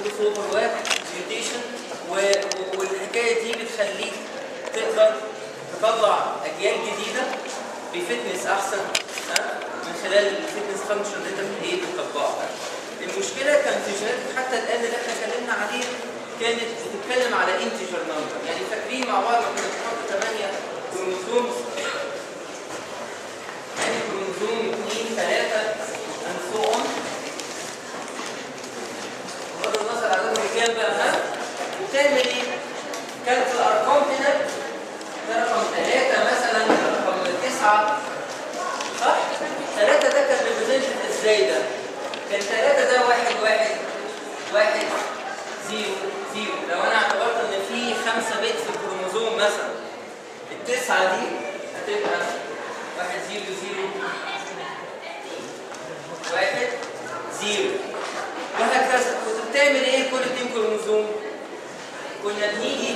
over و mutation والحكاية دي بتخليك تقدر تطلع أجيال جديدة ب fitness أحسن من خلال ال fitness function اللي أنت إيه بتطبقها المشكلة كان في حتى الآن اللي إحنا اتكلمنا عليه كانت بتتكلم على integer number يعني فاكرين مع بعض كنا بنحط 8 chromosomes. يعني كروموسوم 2 3 and so on بغض النظر كام بقى ها وتعمل إيه؟ كانت الارقام هنا ده رقم 3 مثلا رقم 9 صح؟ 3 ده كان represented إزاي ده؟ كان 3 ده واحد واحد واحد zero zero لو أنا اعتبرت ان في 5 bit في الكروموزوم مثلا التسعة دي هتبقى واحد zero zero واحد zero وهكذا بتعمل إيه؟ كل اتنين كروموزوم؟ كنا بنيجي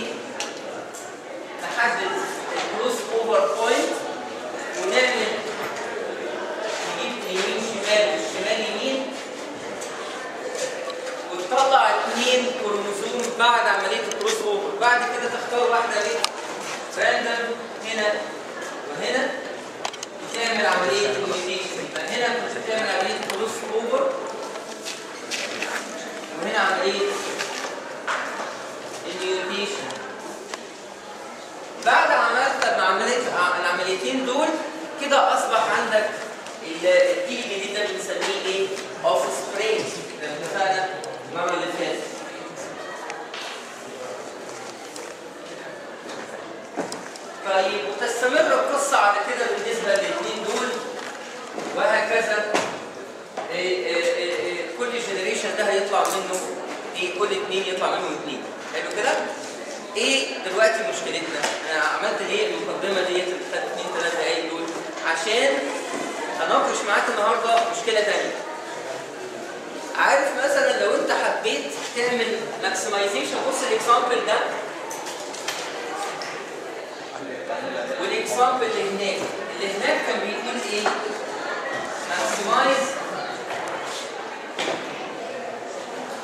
نحدد ال crossover point ونعمل نجيب يمين شمال والشمال يمين. وتطلع اثنين كروموسوم بعد عملية ال crossover. بعد كده تختار واحدة إيه random هنا وهنا. وتعمل عملية ال mutation هنا كنت بتعمل عملية crossover. وهنا عمليه ال mutation بعد عملت العمليتين دول كده أصبح عندك الجيل الجديد ده بنسميه إيه؟ offspring ده اتفقنا المره اللي فاتت طيب وتستمر القصة على كده بالنسبة للاثنين دول وهكذا. إيه إيه إيه إيه كل جنريشن ده هيطلع منه إيه كل اثنين يطلع منهم اثنين حلو كده؟ إيه دلوقتي مشكلتنا؟ أنا عملت ليه المقدمة ديت اللي خدت اثنين ثلاث دقايق دول عشان هناقش معاك النهارده مشكلة ثانية. عارف مثلا لو انت حبيت تعمل maximization بص ال example ده وال example اللي هناك اللي هناك كان بيقول إيه؟ maximize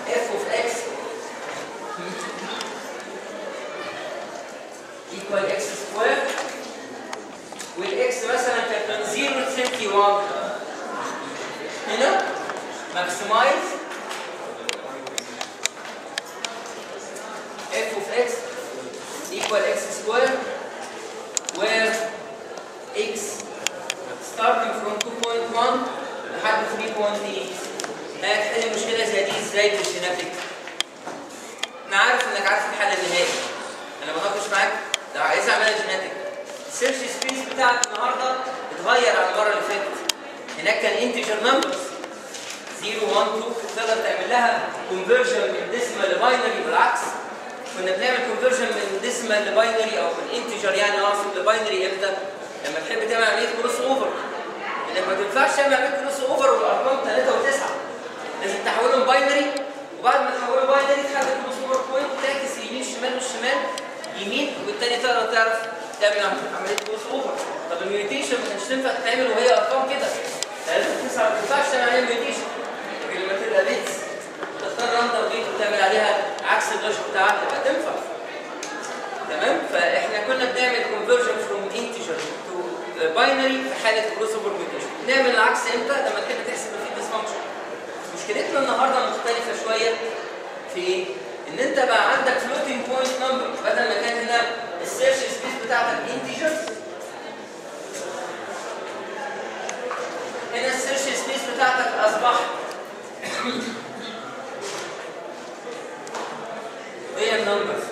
f of x equal x square وال x مثلا كانت من 0 ل 31 هنا maximize f of x equal x square where x starting from 2.1 لحد 3.8 هتحل مشكلة زي دي إزاي في ال genetic؟ أنا عارف إنك عارف الحل النهائي. أنا بناقش معاك. لو عايز أعملها genetic ال search space بتاعك النهارده اتغير عن المرة اللي فاتت. هناك كان integer numbers 0 1 2 تقدر تعمل لها conversion من decimal ل binary بالعكس. كنا بنعمل conversion من decimal ل binary أو من integer يعني أقصد ل binary إمتى؟ لما تحب تعمل عمليه crossover لانك ما تنفعش تعمل عمليه crossover والارقام 3 و9 لازم تحولهم binary وبعد ما تحولهم binary تحدد crossover point تعكس يمين شمال والشمال يمين والتاني تقدر تعرف تعمل عملية crossover طب ال mutation ما كانش تنفع تتعمل وهي أرقام كده. 3 و9 ما تنفعش تعمل عليها mutation لما تبقى تختار random bit وتعمل عليها عكس ال logic بتاعها تبقى تنفع. تمام؟ فإحنا كنا بنعمل conversion from integer to binary في حالة crossover mutation نعمل العكس إمتى؟ لما تحب تحسب في fitness function مشكلتنا النهارده مختلفة شوية في إيه؟ إن أنت بقى عندك floating point number بدل ما كان هنا ال search space بتاعتك integers هنا ال search space بتاعتك اصبح هي ال numbers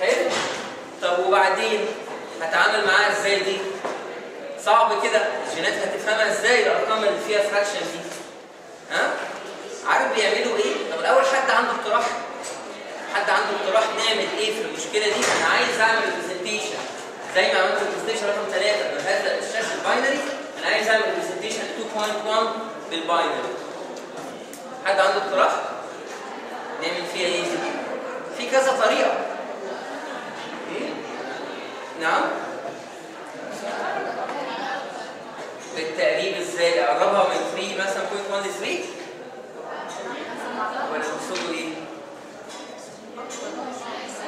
حلو. طب وبعدين هتعامل معاها إزاي دي؟ صعب كده. الجينات هتفهمها إزاي؟ الأرقام اللي فيها fraction دي. ها؟ عارف بيعملوا إيه؟ طب الأول حد عنده اقتراح؟ حد عنده اقتراح نعمل إيه في المشكلة دي؟ أنا عايز أعمل representation زي ما عملت ال representation رقم 3 بهذا الشكل ال binary أنا عايز أعمل representation 2.1 بال binary. حد عنده اقتراح؟ نعمل فيها إيه؟ في كذا طريقة؟ نعم؟ بالتقريب إزاي؟ أقربها من 3 مثلا 0.1 ل 3 ولا تقصدوا إيه؟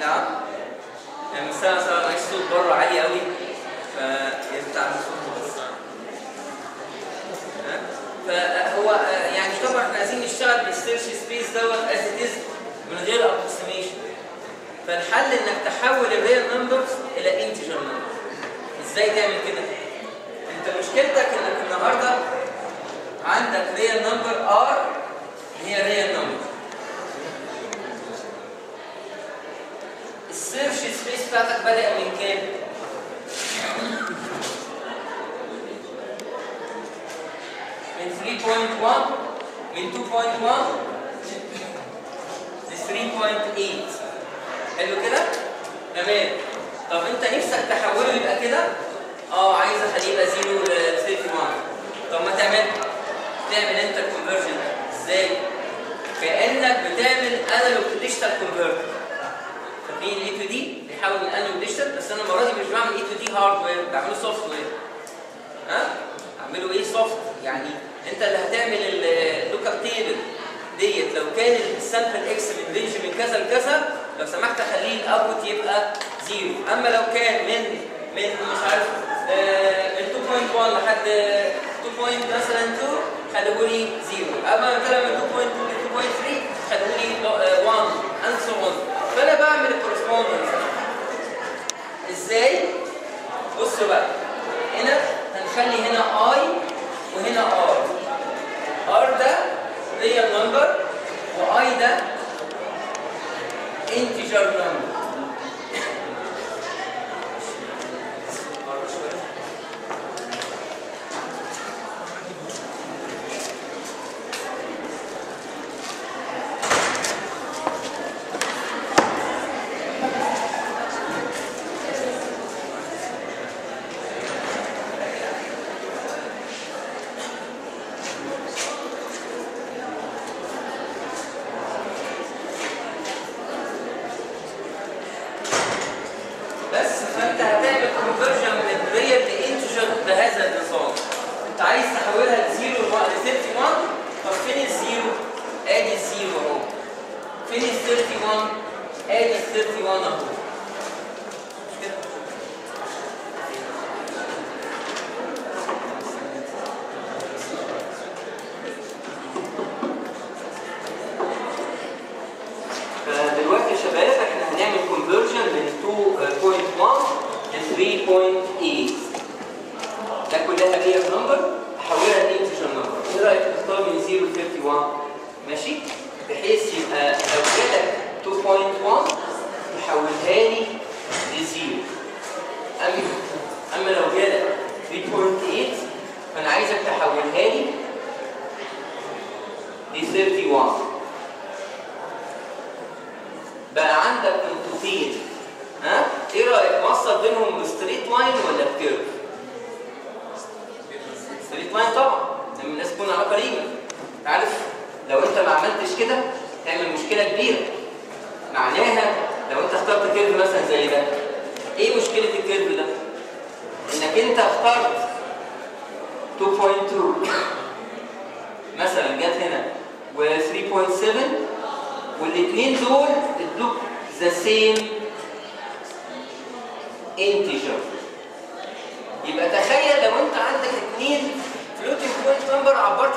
نعم؟ يعني مثلا مثلا معيش صوت بره عالي قوي فينفع اعمل صوت بس؟ فهو يعني طبعا إحنا عايزين نشتغل بال search space دوت as it is من غير approximation فالحل إنك تحول ال real numbers إلى integer number إزاي تعمل كده؟ أنت مشكلتك إنك النهارده عندك real number R هي real number ال search space بتاعتك بدأ من كام؟ من 3.1 من 2.1 ل 3.8 حلو كده؟ تمام طب انت نفسك تحوله يبقى كده؟ آه عايز اخليه يبقى 0 ل 31 طب ما تعمل تعمل انت ال conversion إزاي؟ كأنك بتعمل analog digital converter فاكرين ال A to D من analog digital بس أنا المرة دي مش بعمل A to D hardware بعمله software ها؟ أعمله إيه soft يعني أنت اللي هتعمل ال lookup table ديت. لو كان ال sample X من range من كذا لكذا لو سمحت خليه ال output يبقى zero أما لو كان من من مش عارف آه، من 2.1 لحد 2. مثلا 2 خلوه لي zero أما مثلا من 2.2 ل 2.3 خلوه لي 1 and so on فانا بعمل ال correspondence إزاي؟ بصوا بقى. هنا هنخلي هنا I وهنا R R ده real number و I ده integer number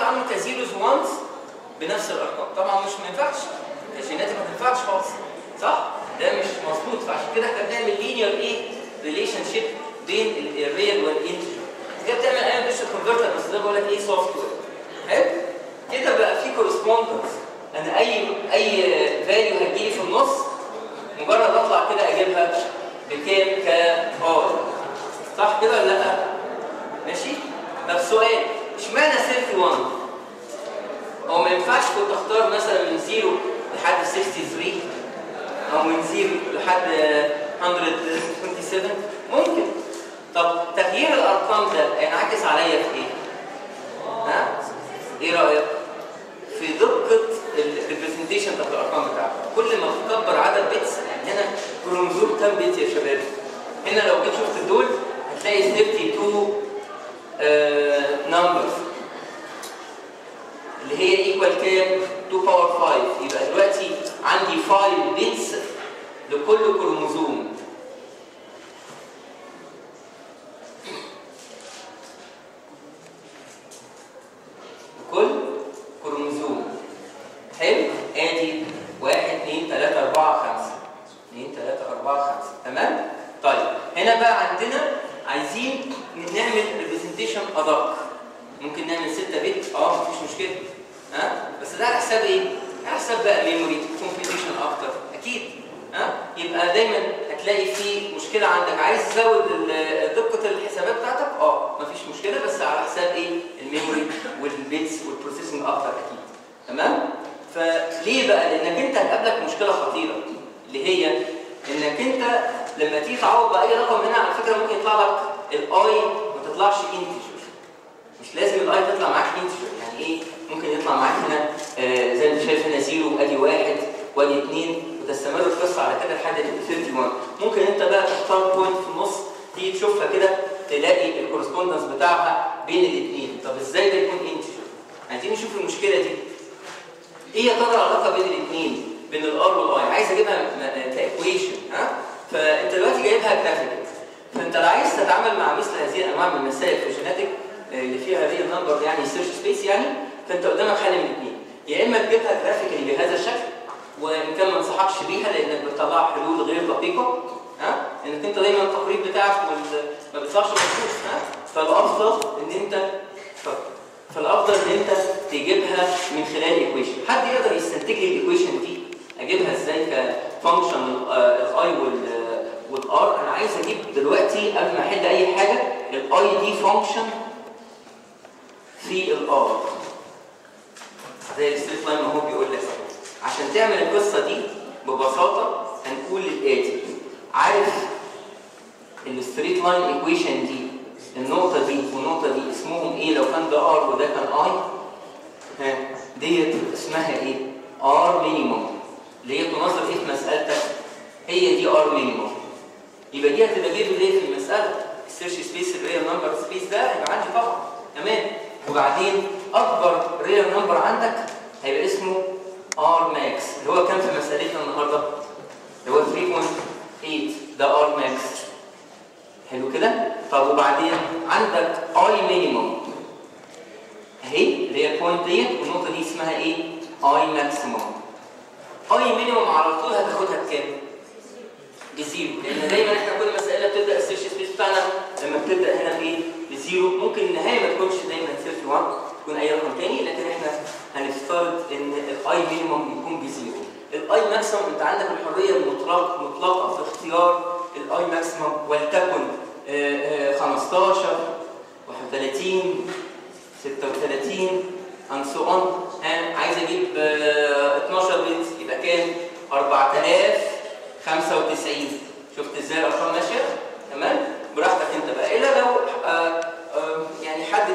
عنهم كزيروز وانز بنفس الأرقام. طبعا مش ما ينفعش. الجينات ما تنفعش خالص. صح؟ ده مش مظبوط. فعشان كده إحنا بنعمل لينير إيه ريليشن شيب بين الريال والانتجر كده بتعمل أيام ديش كونفرتر بس ده بقول لك إيه سوفت وير حلو؟ كده بقى في كورسبوندنس أنا أي أي فاليو هتجيلي في النص مجرد أطلع كده أجيبها بكام؟ كار صح كده ولا لأ؟ ماشي؟ طب سؤال. إشمعنى 31 هو ما ينفعش كنت اختار مثلا من 0 لحد 63 أو من 0 لحد 127 ممكن. طب تغيير الأرقام ده هينعكس عليا في إيه؟ ها؟ إيه رأيك؟ في دقة ال representation بتاعت الأرقام بتاعتك. كل ما تكبر عدد bits يعني هنا كروموزوم كام bit يا شباب؟ هنا لو جيت شفت دول هتلاقي 32 numbers power 5 يبقى دلوقتي عندي 5 bits لكل كروموزوم. كل كروموزوم. حلو؟ آدي 1 2 3 4 5 2 3 4 5 تمام؟ طيب هنا بقى عندنا عايزين نعمل representation أدق. ممكن نعمل 6 bit آه مفيش مشكلة. ها؟ بس ده على حساب إيه؟ على حساب بقى memory computation أكتر. أكيد. ها؟ يبقى دايما هتلاقي في مشكلة عندك. عايز تزود دقة الحسابات بتاعتك؟ آه مفيش مشكلة. بس على حساب إيه؟ ال memory وال bits وال processing أكتر أكيد. تمام؟ فليه بقى؟ لأنك أنت هتقابلك مشكلة خطيرة. اللي هي إنك أنت لما تيجي تعوض باي رقم هنا على فكرة ممكن يطلع لك ال I ما تطلعش integer مش لازم ال I تطلع معاك integer يعني إيه؟ ممكن يطلع معاك هنا آه زي ما انت شايف هنا zero ادي واحد وادي اثنين وتستمر القصة على كده لحد 31 ممكن أنت بقى تختار point في النص تيجي تشوفها كده تلاقي ال correspondence بتاعها بين الاثنين طب إزاي ده يكون integer عايزين نشوف المشكلة دي. إيه يا ترى العلاقة بين الاثنين بين ال R وال I عايز أجيبها ك equation ها؟ فأنت دلوقتي جايبها graphical فأنت لو عايز تتعامل مع مثل هذه الأنواع من المسائل في ال genetic اللي فيها real number يعني search space يعني فأنت قدامك حل من الاثنين يا إما تجيبها graphically بهذا الشكل وإن كان ما انصحكش بيها لأنك بتطلع حلول غير دقيقة ها؟ إنك أنت دايما التقريب بتاعك ما بيطلعش مظبوط ها؟ فالأفضل إن أنت. فالأفضل إن أنت تجيبها من خلال equation حد يقدر يستنتج لي ال equation دي؟ أجيبها إزاي ك function ال I وال R أنا عايز أجيب دلوقتي قبل ما أحل أي حاجة ال I دي function في ال R زي ال straight line ما هو بيقول لك عشان تعمل القصة دي ببساطة هنقول الاتي عارف ال straight line equation دي النقطة دي والنقطة دي اسمهم إيه؟ لو كان ده R وده كان I ها ديت اسمها إيه؟ R minimum اللي هي تناظر إيه في مسألتك؟ هي دي R minimum يبقى دي هتبقى جيب ليه في المسألة. ال search space ال real number space ده هيبقى عندي طبعا. تمام؟ وبعدين أكبر real number عندك هيبقى اسمه R max اللي هو كام في مسالتنا النهارده؟ اللي هو 3.8 ده R max حلو كده؟ طب وبعدين عندك I minimum أهي اللي هي ال point ديت والنقطة دي اسمها إيه؟ I maximum I minimum على طول هتاخدها بكام؟ ب zero. لأن دايما إحنا كل مسألة بتبدأ ال search space بتاعنا لما بتبدأ هنا بإيه؟ ب zero. ممكن النهاية ما تكونش دايما 31 تكون أي رقم تاني لكن إحنا هنفترض إن ال I minimum يكون ب zero. ال I maximum أنت عندك الحرية المطلقه مطلقة في اختيار ال I maximum ولتكن آه، آه، 15 31 36 and so on. عايز أجيب آه، 12 bit يبقى كام؟ 4095 شفت إزاي الأرقام ماشية؟ تمام؟ براحتك انت بقى. إلا لو آه، آه، يعني حد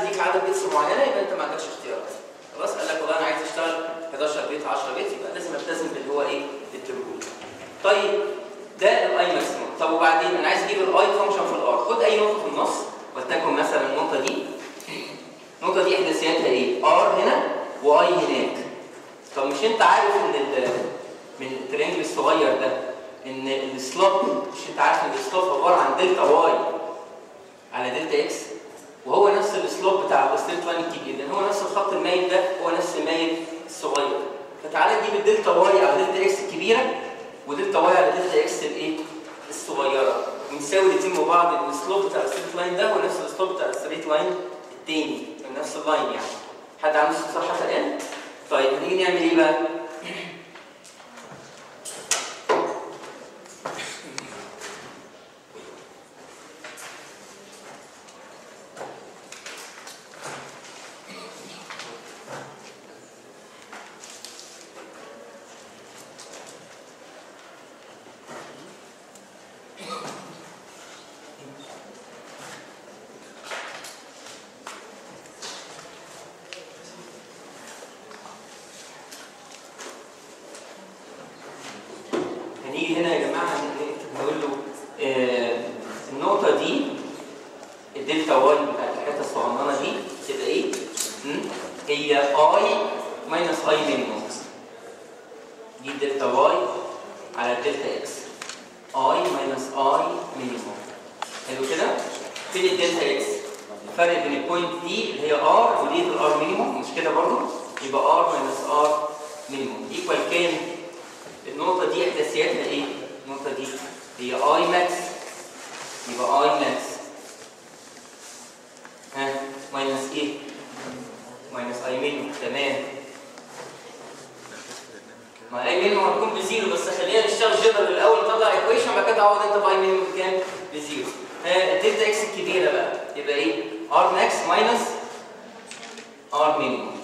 R minimum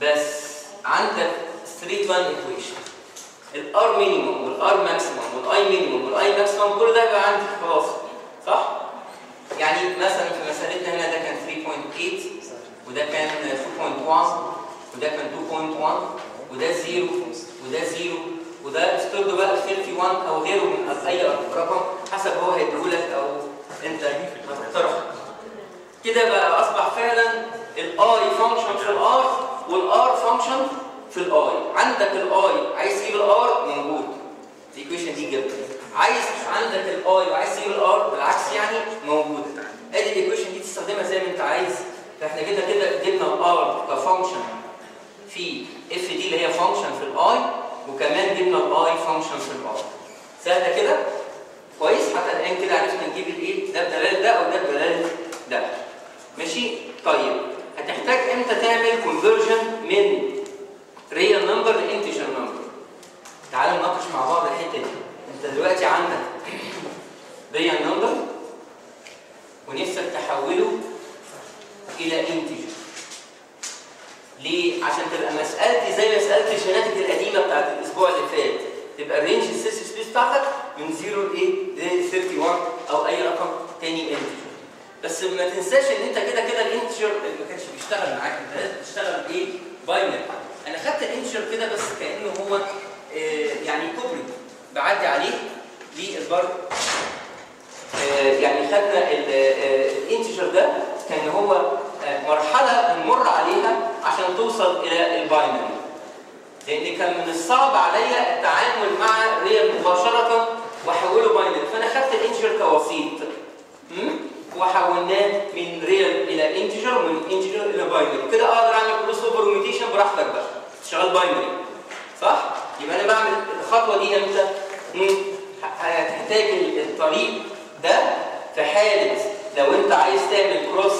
بس عندك straight line equation الار مينيموم والار ماكسيموم والاي مينيموم والاي ماكسيموم كل ده يبقى عندك خلاص. صح؟ يعني مثلا في مسألتنا هنا ده كان 3.8 وده كان 2.1 وده كان 2.1 وده 0 وده 0 وده افترضوا بقى 31 أو غيره من أي رقم حسب هو هيديهولك أو أنت هتقترح كده بقى أصبح فعلا الاي فانكشن في الار والار فانكشن في الاي عندك ال I عايز تجيب ال R موجود. ال equation دي جبت. عايز عندك ال I وعايز تجيب ال R بالعكس يعني موجود. ادي ال equation دي تستخدمها زي ما انت عايز. فاحنا كده كده جبنا ال R ك function في اف دي اللي هي function في ال I وكمان جبنا ال I function في ال R سهلة كده؟ كويس؟ حتى الآن كده عرفنا نجيب الايه ده بدلاله ده أو ده بدلاله ده. ماشي؟ طيب. هتحتاج إمتى تعمل conversion من real number ل integer number تعالوا نناقش مع بعض الحتة دي. أنت دلوقتي عندك real number ونفسك تحوله إلى integer ليه؟ عشان تبقى مسالتي زي مسألة ال genetic القديمة بتاعت الأسبوع اللي فات. تبقى ال range ال search space بتاعتك من 0 لايه ل 31 أو أي رقم تاني integer بس ما تنساش إن أنت كده كده ال integer اللي ما كانش بيشتغل معاك أنت لازم تشتغل بإيه؟ binary أنا خدت ال integer كده بس كأنه هو آه يعني كوبري بعدي عليه للبر. آه يعني خدنا ال integer ده كان هو آه مرحلة بنمر عليها عشان توصل إلى ال binary لأن كان من الصعب عليا التعامل مع real مباشرة وأحوله binary فأنا خدت ال integer كوسيط. وحولناه من real إلى integer ومن integer إلى binary كده أقدر أعمل crossover و mutation براحتك بقى. شغال binary صح؟ يبقى أنا بعمل الخطوة دي إمتى؟ هتحتاج الطريق ده في حالة لو أنت عايز تعمل cross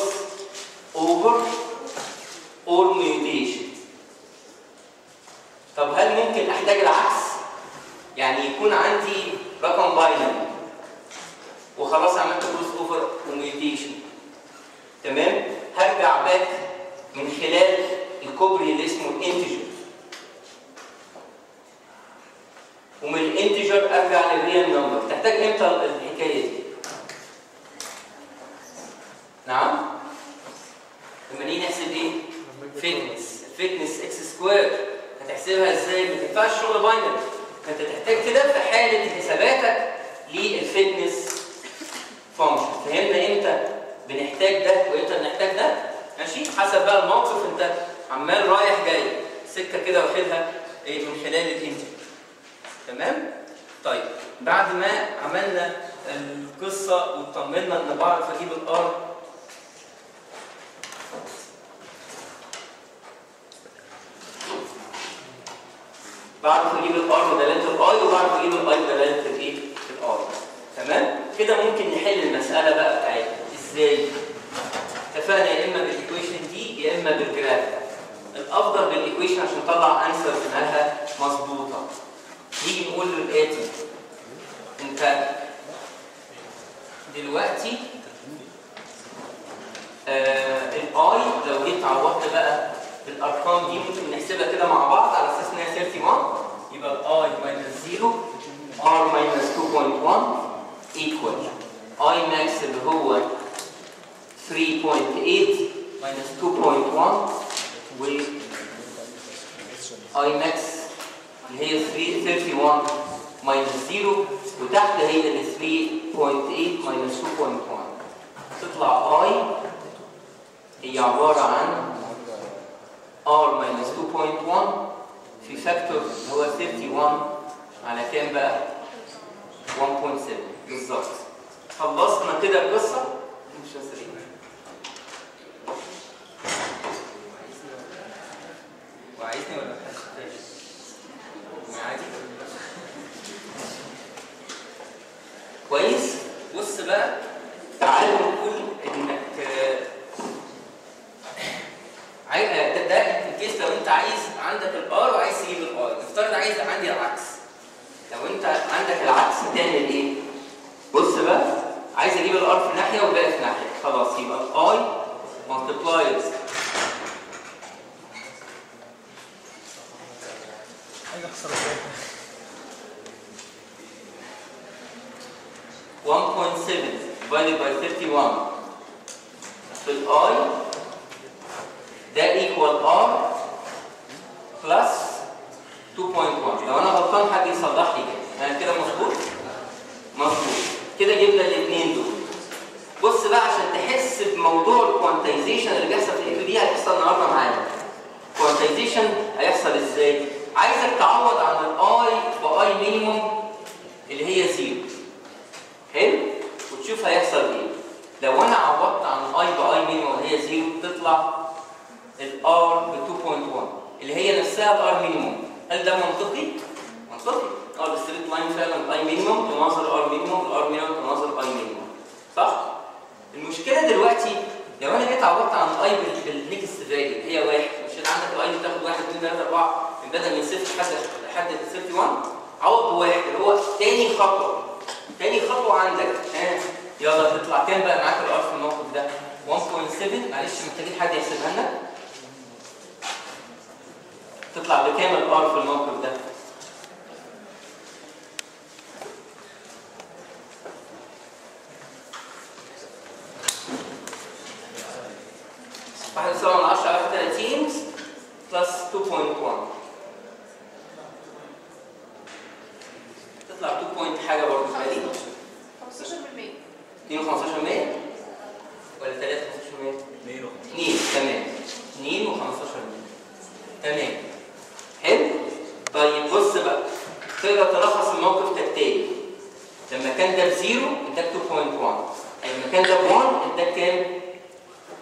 ده ب zero اداك 2.1 لما كان ده ب 1 اداك كام؟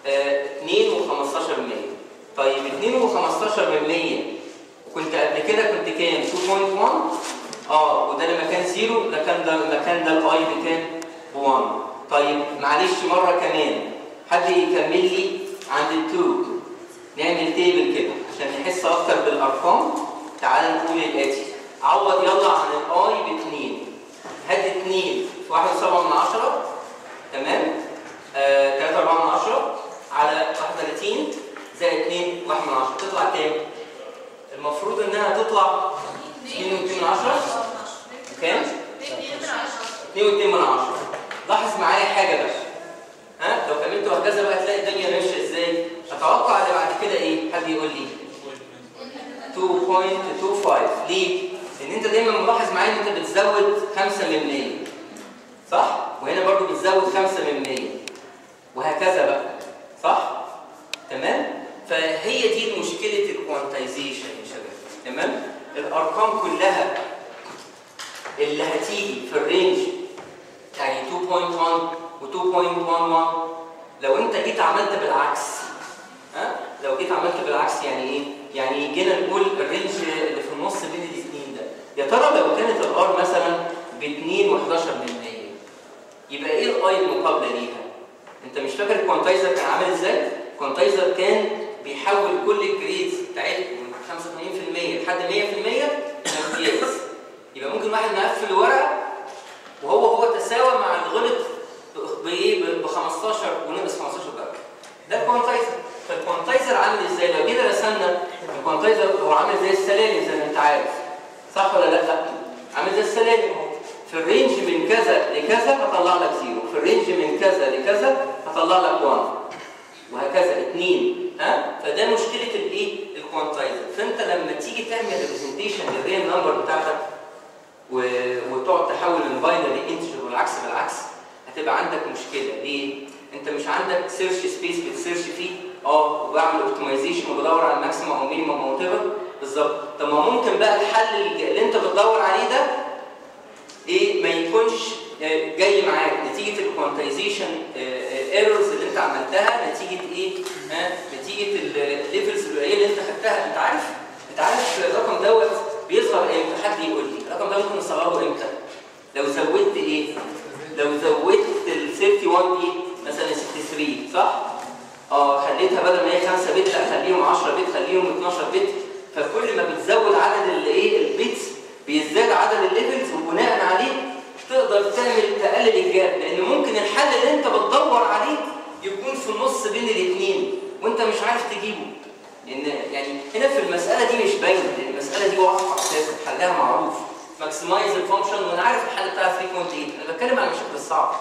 آه 2 و15 طيب 2 و15 وكنت قبل كده كنت كام؟ 2.1 آه وده لما كان zero ده كان ده لما كان ده ال I بكام؟ ب 1 طيب معلش مرة كمان حد يكمل لي عند ال 2 نعمل table كده عشان نحس أكتر بالأرقام. تعال نقول الآتي. عوض يلا عن الآي ب 2 هات 2 في 1.7 من 10 تمام؟ آه 3 4 من 10 على 31 زائد 2 1 من 10 تطلع كام؟ المفروض إنها تطلع 2 من 10 كام؟ 2 2 من 10 لاحظ معايا حاجة بقى ها؟ لو كملت وهكذا بقى تلاقي الدنيا ماشية إزاي. أتوقع اللي بعد كده إيه؟ حد يقول لي. 2.25 ليه؟ لأن أنت دايما ملاحظ معايا إن أنت بتزود 5 من 100 صح؟ وهنا برضو بتزود 5 من 100 وهكذا بقى صح؟ تمام؟ فهي دي مشكلة ال quantization يا شباب تمام؟ الأرقام كلها اللي هتيجي في ال range يعني 2.1 و2.11 لو أنت جيت عملت بالعكس ها؟ لو جيت عملت بالعكس يعني إيه؟ يعني جينا نقول ال range اللي في النص بين يا ترى لو كانت ال R مثلا ب 2 و11 من 100 يبقى إيه ال I المقابلة ليها؟ أنت مش فاكر ال quantizer كان عامل إزاي؟ ال quantizer كان بيحول كل ال grades بتاعتكم من 85% لحد 100% امتياز يبقى ممكن واحد مقفل الورقة وهو هو تساوى مع اللي غلط بإيه؟ ب 15 ونقص 15 درجة. ده ال quantizer. فال quantizer عامل إزاي؟ لو جينا رسمنا ال quantizer هو عامل زي السلالم زي ما أنت عارف. صح ولا لا؟ عامل زي السلالم في ال range من كذا لكذا هطلع لك zero في ال range من كذا لكذا هطلع لك 1 وهكذا اثنين ها؟ فده مشكلة الايه؟ ال quantizer فانت لما تيجي تعمل representation لل real number بتاعتك و... وتقعد تحول ال binary integer والعكس بالعكس هتبقى عندك مشكلة. ليه؟ انت مش عندك search space بت search فيه. آه وبعمل optimization وبدور على ال maximum أو minimum أو بالظبط. طب ما ممكن بقى الحل اللي انت بتدور عليه ده إيه؟ ما يكونش آه، جاي معاك. نتيجة ال quantization errors اللي انت عملتها نتيجة إيه؟ ها؟ نتيجة ال levels اللي انت خدتها. انت عارف انت عارف الرقم دوت بيظهر إمتى؟ حد يقول لي. الرقم ده ممكن نصغره إمتى؟ لو زودت إيه؟ لو زودت ال 31 دي مثلا 63 صح؟ آه خليتها بدل ما هي 5 bit لا خليهم 10 bit خليهم 12 bit فكل ما بتزود عدد الايه ال bits بيزداد عدد ال levels وبناء عليه تقدر تعمل تقلل ال gap. لأن ممكن الحل اللي أنت بتدور عليه يكون في النص بين الاثنين وأنت مش عارف تجيبه. لأن يعني هنا في المسألة دي مش باينة لأن المسألة دي واضحه أساسا حلها معروف. maximize ال function وأنا عارف الحل بتاع 3.8 أنا بتكلم عن المشاكل الصعبه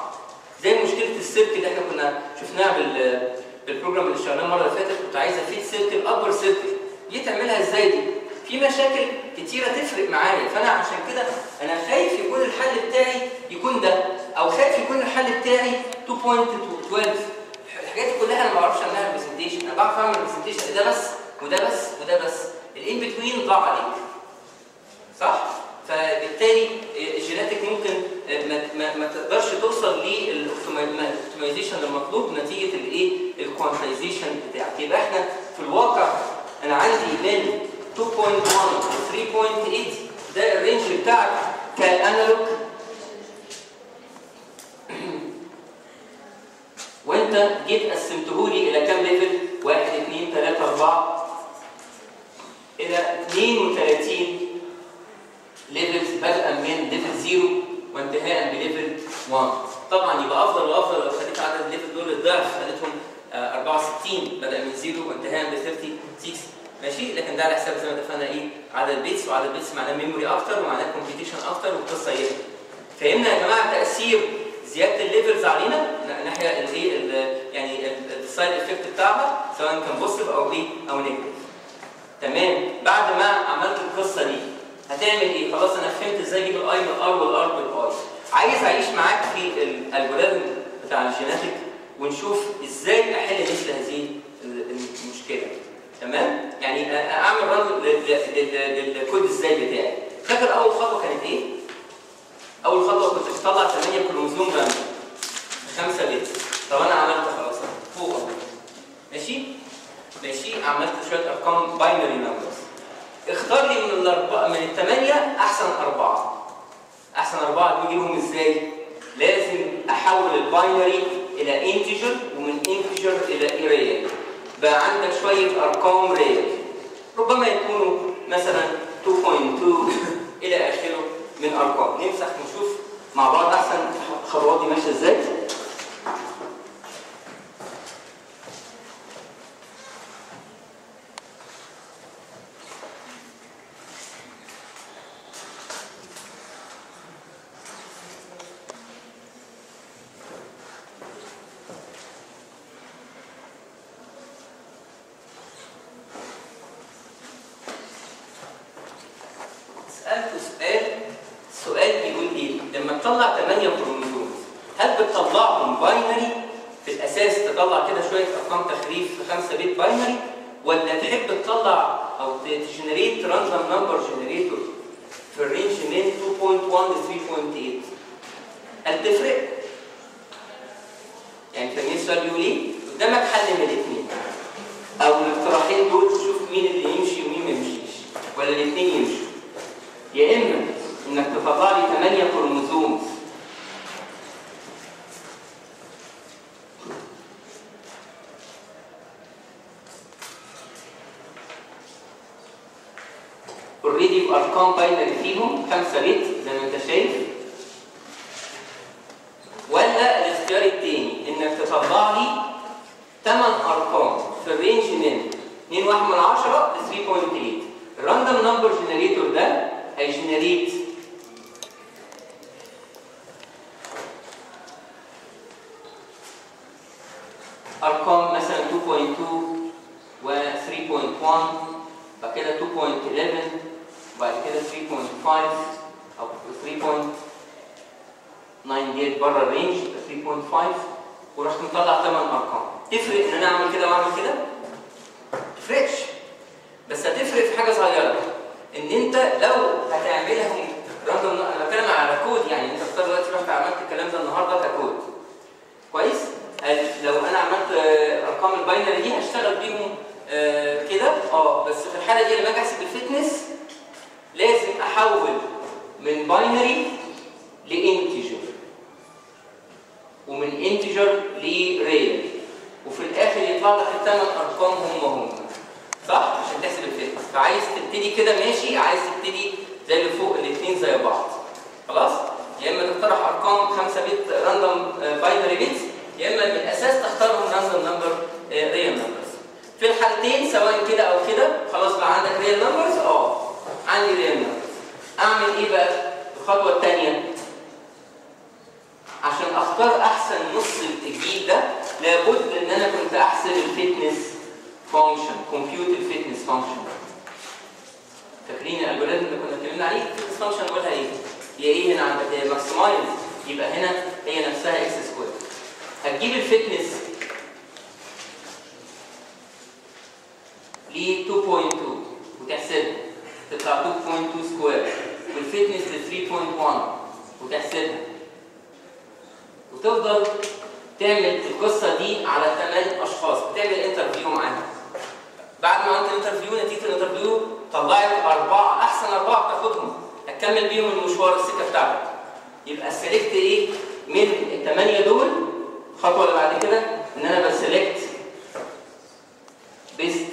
زي مشكلة ال circle اللي إحنا كنا شفناها بال بال program اللي اشتغلناه المرة اللي فاتت. كنت عايز أفيد circle أكبر circle دي تعملها إزاي دي؟ في مشاكل كتيرة تفرق معايا فأنا عشان كده أنا خايف يكون الحل بتاعي يكون ده أو خايف يكون الحل بتاعي 2.12 الحاجات دي كلها أنا ما بعرفش اعملها representation أنا بعرف أعمل representation ده بس وده بس وده بس. ال in between ضاع عليك. صح؟ فبالتالي ال genetic ممكن ما, ما, ما تقدرش توصل لل optimization المطلوب نتيجة الايه ال quantization بتاعك. يبقى إحنا في الواقع أنا عندي من 2.1 ل 3.8 ده ال range بتاعك كال analog. وأنت جيت قسمته لي إلى كام level؟ 1 2 3 4 إلى 32 levels بدءا من level 0 وانتهاء ب level 1 طبعا يبقى أفضل وأفضل لو خليت عدد ال level دول الضعف خليتهم 64 بدءا من 0 وانتهاء ب 36 ماشي؟ لكن ده على حساب زي ما اتفقنا إيه عدد bits وعدد bits معناه memory أكتر ومعناه computation أكتر والقصة إيه. فهمنا يا جماعة تأثير زيادة ال levels علينا ناحية الايه ال- يعني ال side effect بتاعها سواء كان positive أو إيه أو negative تمام؟ بعد ما عملت القصة دي هتعمل إيه؟ خلاص أنا فهمت إزاي أجيب الاي من الار والار بالاي عايز أعيش معاك في ال algorithm بتاع ال genetic ونشوف إزاي أحل مثل هذه ال- المشكلة. تمام؟ يعني أعمل run لل code إزاي بتاعي. فاكر أول خطوة كانت إيه؟ أول خطوة كنت بطلع 8 chromosome random 5 bit طب أنا عملت خلاص. فوق. ماشي؟ ماشي؟ عملت شوية أرقام binary numbers اختار لي من الاربعه من الثمانيه أحسن أربعة. أحسن أربعة دول اجيبهم إزاي؟ لازم أحول ال binary إلى integer ومن integer إلى real. بقى عندك شوية أرقام real. ربما يكونوا مثلا 2.2 إلى آخره من أرقام. نمسح نشوف مع بعض أحسن الخطوات دي ماشية إزاي سألت سؤال السؤال بيقول إيه؟ لما تطلع 8 كروموزوم هل بتطلعهم binary في الاساس تطلع كده شوية ارقام تخريف في 5 bit binary ولا تحب تطلع أو ت generate random number generator في ال range من 2.1 ل 3.8 هل تفرق؟ يعني فاهمين السؤال بيقول إيه؟ قدامك حل من الاثنين أو الاقتراحين دول تشوف مين اللي يمشي ومين ما يمشيش ولا الاثنين يمشوا يا اما انك تطلع لي 8 chromosome already بارقام binary فيهم 5 bit زي ما انت شايف. ولا الاختيار الثاني إنك تطلع لي 8 أرقام في ال range من 2 1 من 10 ل 3.8 ال random number generator ده هي generate بعد ما عملت ال interview نتيجة ال interview طلعت أربعة أحسن أربعة بتاخدهم. هتكمل بيهم المشوار السكة بتاعتك يبقى select إيه؟ من الثمانيه دول الخطوة اللي بعد كده إن أنا ب select best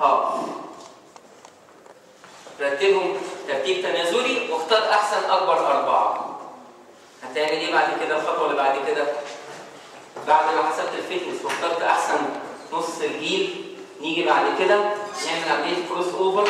half رتبهم ترتيب تنازلي واختار أحسن أكبر أربعة. هتعمل إيه بعد كده؟ الخطوة اللي بعد كده. بعد ما حسبت ال fitness واخترت أحسن نص الجيل نيجي بعد كده نعمل عمليه crossover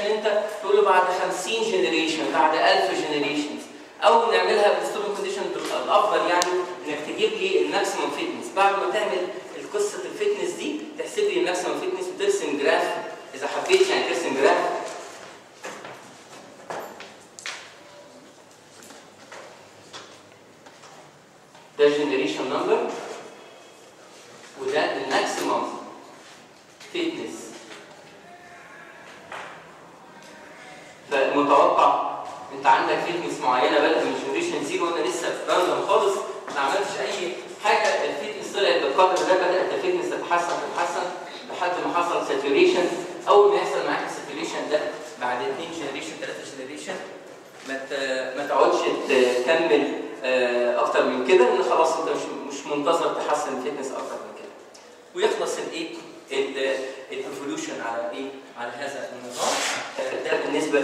generation انت تقول له بعد 50 generation بعد 1000 generation أو نعملها بال stop condition الأفضل يعني إنك تجيب لي ال maximum fitness بعد ما تعمل قصة ال fitness دي تحسب لي ال maximum fitness وترسم graph إذا حبيت يعني ترسم graph ده generation number evolution على إيه؟ على هذا النظام. آه، ده بالنسبة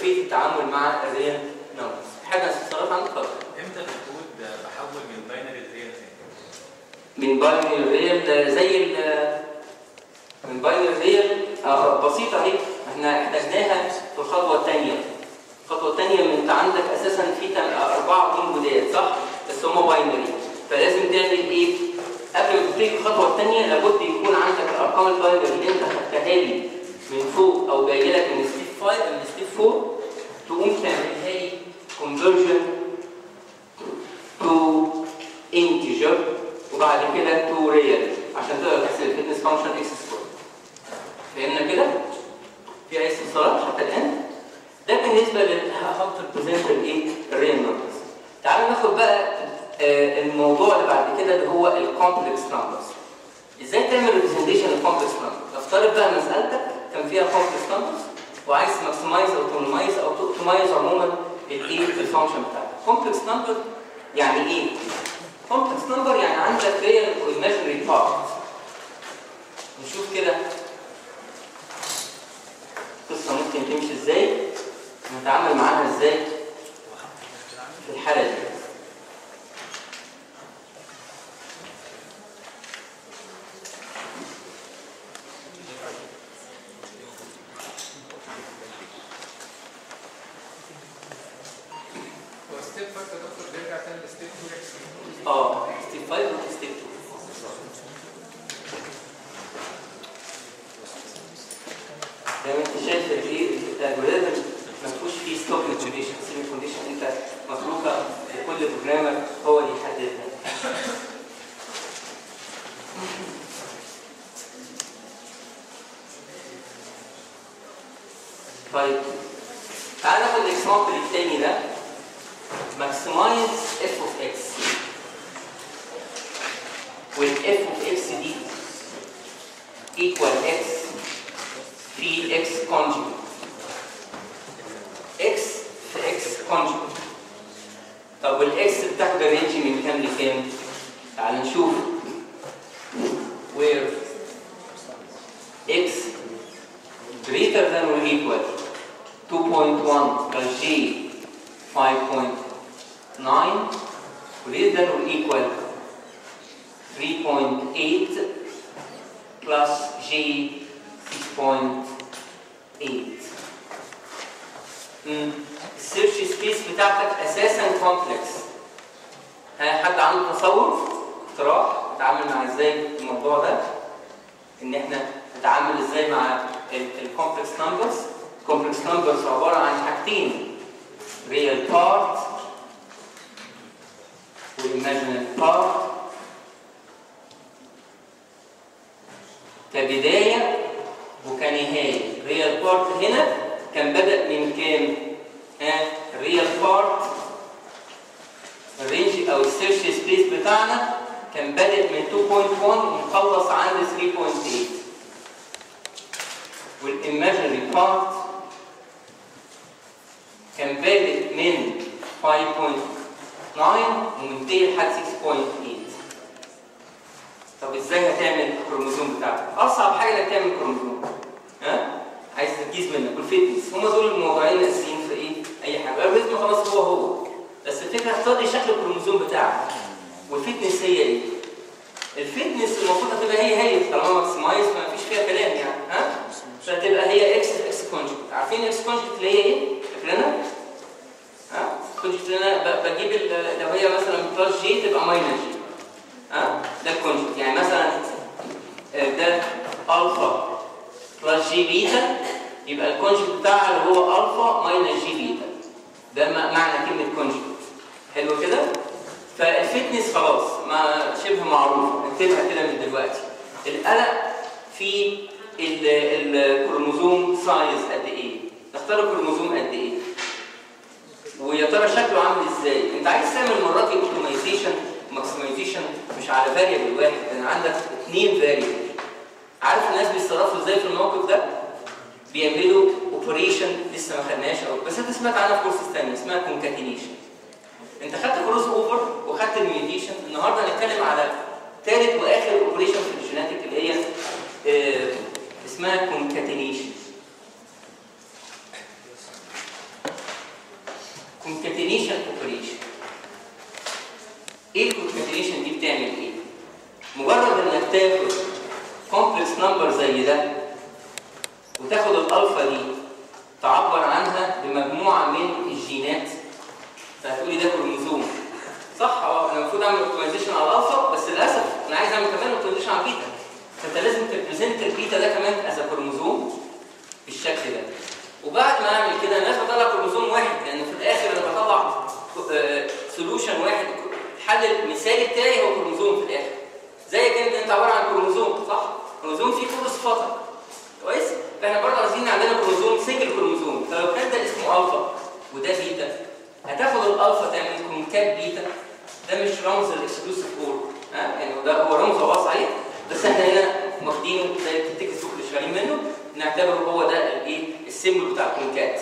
في التعامل مع ال real numbers حاجة هتتصرف عنك اتفضل إمتى الكود بحول من binary ل real من binary ل real زي من binary آه، ل real بسيطة أهي. إحنا احتاجناها في الخطوه الثانية الخطوه الثانية من أنت عندك أساسا في أربعة جداد صح؟ بس هم binary فلازم تعمل إيه؟ قبل ما تبتدي الخطوه الثانية لابد يكون عندك الأرقام ال binary اللي أنت خدتها لي من فوق أو جاية لك من step 5 من step 4 تقوم تعملها لي conversion to integer وبعد كده to real عشان تقدر تحسب ال fitness function x square فهمنا كده؟ في اي استفسارات حتى الآن؟ ده بالنسبة لل هحط ال represent الايه؟ ال real numbers. تعالوا ناخد بقى الموضوع اللي بعد كده اللي هو ال complex numbers. إزاي تعمل representation لل complex number؟ نفترض بقى مسالتك كان فيها complex numbers وعايز maximize أو to minimize أو optimize عموما الإيه ال function بتاعتك. complex number يعني إيه؟ complex number يعني عندك real و imaginary part. نشوف كده القصة ممكن تمشي إزاي نتعامل معاها إزاي في الحالة دي part كان بادئ من 5.9 ومنتهي لحد 6.8 طب إزاي هتعمل الكروموزوم بتاعك؟ أصعب حاجة إنك تعمل كروموزوم ها؟ عايز تركيز منك وال fitness هم دول الموضوعين الاساسيين في إيه؟ أي حاجة algorithm خلاص هو هو بس الفكرة اختار شكل الكروموزوم بتاعك وال fitness هي إيه؟ ال fitness المفروض هتبقى هي هي طالما maximize ما فيش فيها كلام يعني ها؟ فتبقى هي x في conjugate عارفين x conjugate اللي هي إيه؟ فاكرينها؟ ها؟ conjugate اللي أنا بجيب لو هي مثلا plus j تبقى minus j ها؟ ده ال conjugate يعني مثلا آه، ده الفا plus j بيتا يبقى ال conjugate بتاعها اللي هو الفا minus j بيتا ده معنى كلمة conjugate حلو كده؟ فال fitness خلاص ما شبه معروف نكتبها كده من دلوقتي القلق في الكروموزوم size قد إيه؟ نختار الكروموزوم قد إيه؟ ويا ترى شكله عامل إزاي؟ أنت عايز تعمل دي optimization maximization مش على variable واحد أنا عندك اثنين variable عارف الناس بيتصرفوا إزاي في الموقف ده؟ بيعملوا operation لسه ما خدناش أو بس أنت سمعت عنها في كورسز ثانية اسمها concatenation أنت خدت crossover وخدت ال mutation النهارده هنتكلم على ثالث وآخر operation في ال genetic اللي هي آه، اسمها concatenation concatenation operation إيه ال concatenation دي بتعمل إيه؟ مجرد إنك تاخد complex number زي ده وتاخد الألفا دي تعبر عنها بمجموعة من الجينات. فهتقولي ده كروموزوم صح؟ آه أنا المفروض أعمل optimization على الألفا بس للأسف أنا عايز أعمل كمان optimization على البيتا. فانت لازم ت represent البيتا ده كمان as كروموزوم بالشكل ده. وبعد ما اعمل كده أنا لازم اطلع كروموزوم واحد لأن في الآخر أنا بطلع solution واحد. الحل المثالي بتاعي هو كروموزوم في الآخر. زي كانت انت عبارة عن كروموزوم صح؟ كروموزوم فيه كل صفاتك. كويس؟ فاحنا برضه عايزين عندنا كروموزوم single كروموزوم فلو كان ده اسمه الفا وده بيتا هتاخد الالفا تعمل concat بيتا ده مش رمز ال exclusive or ها؟ يعني ده هو رمز هو صحيح بس إحنا هنا واخدينه زي ال textbook اللي شغالين منه نعتبره هو ده الايه ال symbol بتاع ال concat.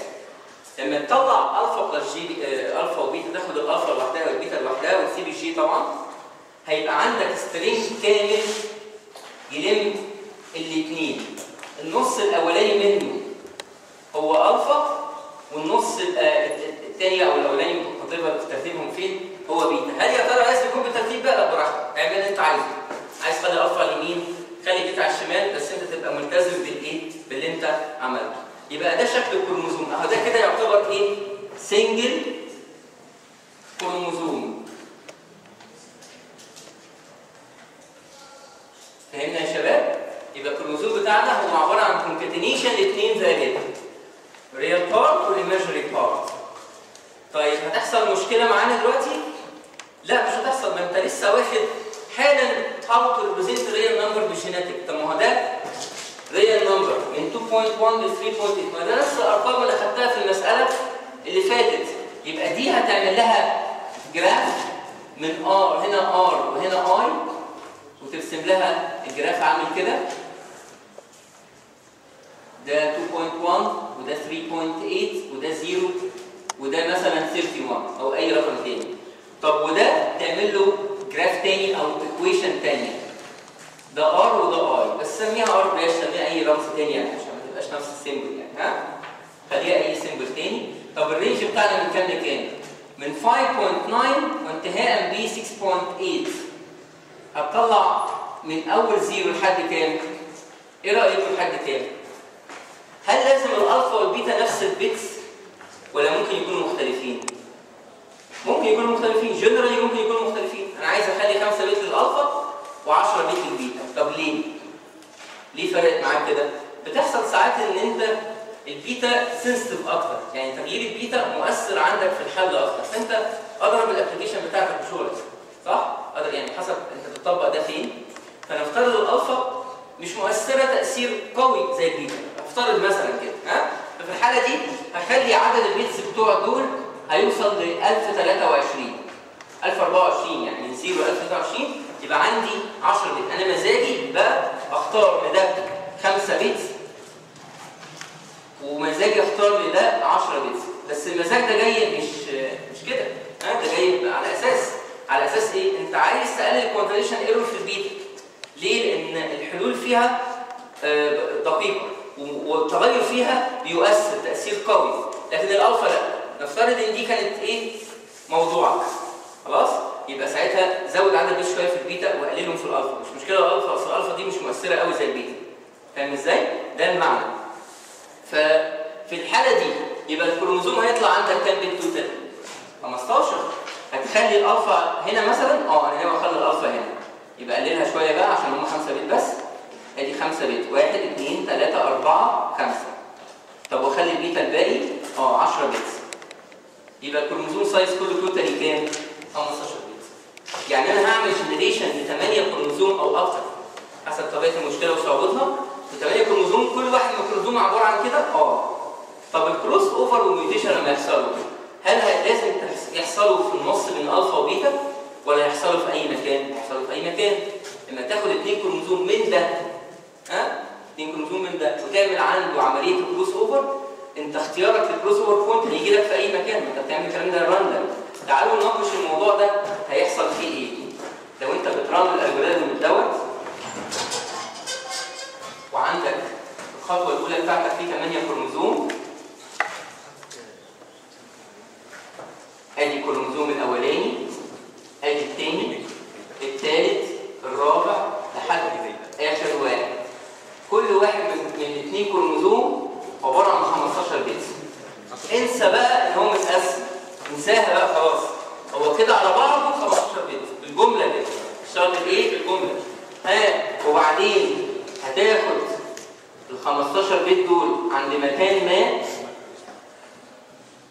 لما تطلع ألفا plus j آه، ألفا وبيتا تاخد الألفا لوحدها والبيتا لوحدها وتسيب ال j طبعا هيبقى عندك string كامل يلم الاثنين النص الأولاني منه هو ألفا والنص ال- آه، الثاني أو الأولاني ترتيبهم فين؟ هو بيتا. هل يا ترى لازم يكون بالترتيب بقى؟ براحتك. اعمل اللي انت عايزه. عايز الفا على اليمين خلي بيتا على الشمال بس انت تبقى ملتزم بالإيه؟ باللي انت عملته. يبقى ده شكل الكروموزوم. أهو ده كده يعتبر إيه؟ single كروموزوم. فهمنا يا شباب؟ يبقى الكروموزوم بتاعنا هو عبارة عن concatenation لاثنين variable real part وال imaginary part طيب هتحصل مشكلة معانا دلوقتي؟ لا مش هتحصل. ما انت لسه واخد حالا how to represent real number بال genetic طب ما هو ده real number. من 2.1 ل 3.8 ما ده نفس الأرقام اللي اخدتها في المسألة اللي فاتت. يبقى دي هتعمل لها graph من r هنا r وهنا i وترسم لها ال graph عامل كده. ده 2.1 وده 3.8 وده 0 وده مثلا 31 أو أي رقم تاني. طب وده تعمل له graph تاني أو equation تانية ده r وده i بس سميها r بلاش سميها أي رمز تاني يعني عشان ما تبقاش نفس ال symbol يعني ها خليها أي symbol تاني طب ال range بتاعنا من كام لكام؟ من 5.9 وانتهاء ب 6.8 هتطلع من أول zero لحد كام؟ إيه رايكم لحد كام؟ هل لازم الألفا والبيتا نفس ال bits ولا ممكن يكونوا مختلفين؟ ممكن يكونوا مختلفين generally ممكن يكونوا مختلفين أنا عايز أخلي 5 bit للألفا و10 bit للبيتا. طب ليه؟ ليه فرقت معاك كده؟ بتحصل ساعات إن أنت البيتا sensitive أكتر. يعني تغيير البيتا مؤثر عندك في الحل أكتر. فأنت اضرب ال application بتاعتك بشغلك. صح؟ قدر يعني حسب أنت بتطبق ده فين. فنفترض الألفا مش مؤثرة تأثير قوي زي البيتا. أفترض مثلا كده ها؟ ففي الحالة دي هخلي عدد ال bits بتوع دول هيوصل ل 1023 1024 يعني 0 ل 1023 يبقى عندي 10 bit. أنا مزاجي بقى اختار لده 5 bits ومزاجي اختار لده 10 bits بس المزاج ده جاي مش مش كده. ها ده جاي على أساس. على أساس إيه؟ أنت عايز تقلل ال quantization error في البيتا ليه؟ لأن الحلول فيها آه، دقيقة والتغير فيها بيؤثر تأثير قوي. لكن الألفا لا. نفترض إن دي كانت إيه؟ موضوعك. خلاص؟ يبقى ساعتها زود عدد bit شوية في البيتا وقللهم في الألفا. مش مشكلة الالفا أصل الألفا دي مش مؤثرة قوي زي البيتا. فاهم إزاي؟ ده المعنى. ففي الحالة دي يبقى الكروموزوم هيطلع عندك كام bit total. 15 هتخلي الألفا هنا مثلا آه أنا ناوي أخلي الألفا هنا. يبقى قللها شوية بقى عشان هم 5 bit بس. أدي 5 bit. 1 2 3 4 5 طب وأخلي البيتا الباقي آه 10 bit يبقى ال chromosome size كله totally كام؟ 15 bit يعني أنا هعمل generation ل 8 كروموزوم أو أكتر. حسب طبيعة المشكلة وصعوبتها. ل 8 كروموزوم كل واحد من الكروموزوم عبارة عن كده؟ آه. طب ال crossover وال mutation لما يحصلوا هل لازم يحصلوا في النص بين الفا وبيتا ولا يحصلوا في أي مكان؟ يحصلوا في أي مكان. لما تاخد اثنين كروموزوم من ده ها؟ اثنين كروموزوم من ده وتعمل عنده عملية ال crossover انت اختيارك لل crossover point هيجي لك في أي مكان. انت بتعمل الكلام ده random تعالوا نناقش الموضوع ده هيحصل فيه إيه؟ لو أنت بت run ال algorithm دوت وعندك الخطوة الأولى بتاعتك فيه 8 كروموزوم. آدي الكروموزوم الأولاني آدي الثاني الثالث الرابع لحد آخر واحد. كل واحد من الاثنين كروموزوم عبارة عن 15 بيت انسى بقى انساها بقى خلاص. هو كده على بعضه 15 بيت بالجمله كده اشتغل إيه بالجمله ها وبعدين هتاخد ال 15 بيت دول عند مكان ما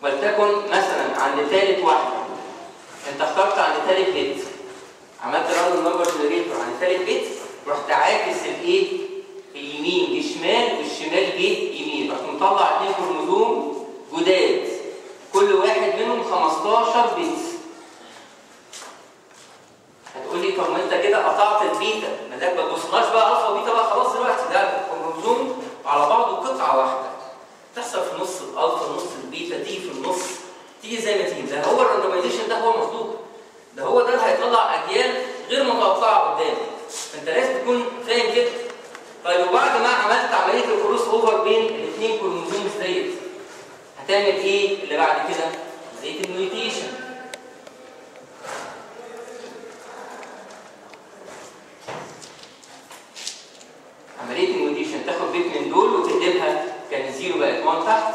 ولتكن مثلا عند ثالث واحدة انت اخترت عند ثالث bit عملت random number generator عند ثالث bit رحت عاكس الايه اليمين. لشمال والشمال جه يمين. رحت مطلع اثنين كروموزوم جداد. كل واحد منهم 15 bit. هتقول لي طب ما انت كده قطعت البيتا. ما ده ما تبصلهاش بقى الفا وبيتا بقى خلاص دلوقتي. ده كروموزوم على بعضه قطعة واحدة. تحصل في نص الالفا نص البيتا تيجي في النص تيجي زي ما تيجي. ده هو ال randomization ده هو المطلوب ده هو ده اللي هيطلع أجيال غير متوقعة قدام فأنت لازم تكون فاهم كده. طيب وبعد ما عملت عملية ال crossover بين الاثنين chromosomes ديت هتعمل إيه اللي بعد كده؟ عمليه ال mutation. عملية ال mutation تاخد bit من دول وتقلبها كان zero بقت 1 تحت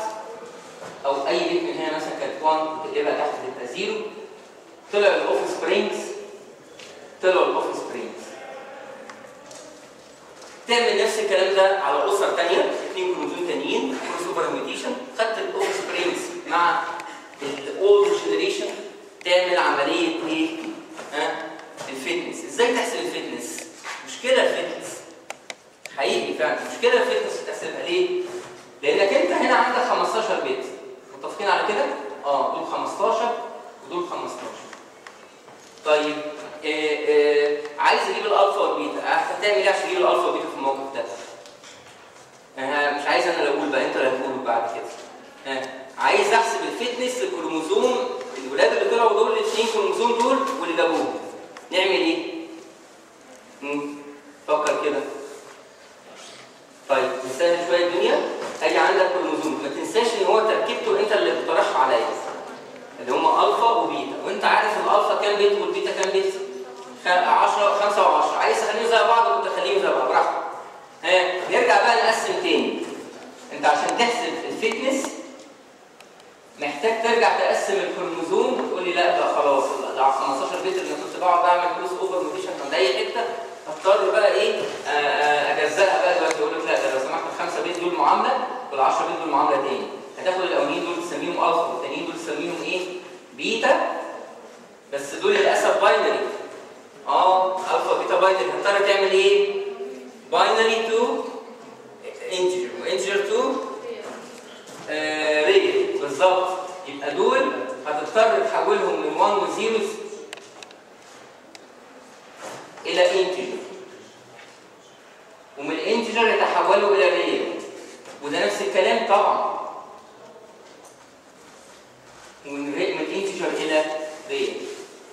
أو أي bit من هنا مثلا كانت 1 وتقلبها تحت تبقى zero. طلع ال offsprings. طلعوا ال offsprings. تعمل نفس الكلام ده على اسر ثانية اثنين كروموزوم ثانيين crossover mutation خدت ال offsprings مع ال old generation تعمل عملية إيه؟ ها؟ ال fitness إزاي تحسب ال fitness؟ مشكلة ال fitness حقيقي فعلا مشكلة ال fitness تحسبها ليه؟ لأنك أنت هنا عندك 15 bit متفقين على كده؟ آه دول 15 ودول 15 طيب آه آه عايز أجيب الألفا والبيتا هتعمل إيه عشان تجيب الألفا والبيتا في الموقف ده؟ آه مش عايز أنا اللي أقول بقى أنت اللي هتقول بعد كده. آه عايز أحسب ال fitness للكروموزوم الولاد اللي طلعوا دول الاثنين كروموزوم دول واللي جابوهم. نعمل إيه؟ فكر كده. طيب نسهل شوية الدنيا أجي عندك كروموزوم ما تنساش إن هو تركيبته أنت اللي اقترحها عليا. اللي هم ألفا وبيتا وأنت عارف الألفا كام bit والبيتا كام bit 10 5 و10 عايز تخليهم زي بعض كنت تخليهم زي بعض. براحتك. ها؟ نرجع بقى نقسم تاني. انت عشان تحسب ال fitness محتاج ترجع تقسم الكروموزوم وتقول لي لا ده خلاص ده على 15 bit اللي كنت بقعد اعمل crossover mutation عند أي حتة؟ اضطر بقى إيه؟ أجزأها بقى دلوقتي. أقول لك لا ده لو سمحت الخمسة bit دول معاملة وال10 bit دول معاملة تاني. هتاخد الأولين دول تسميهم الفا والتانيين دول تسميهم إيه؟ بيتا. بس دول للأسف binary آه الفا بيتا binary هتضطر تعمل إيه؟ binary to integer و integer to real بالظبط. يبقى دول هتضطر تحولهم من 1 و 0 إلى integer ومن ال integer يتحولوا إلى real وده نفس الكلام طبعا. ومن من integer إلى real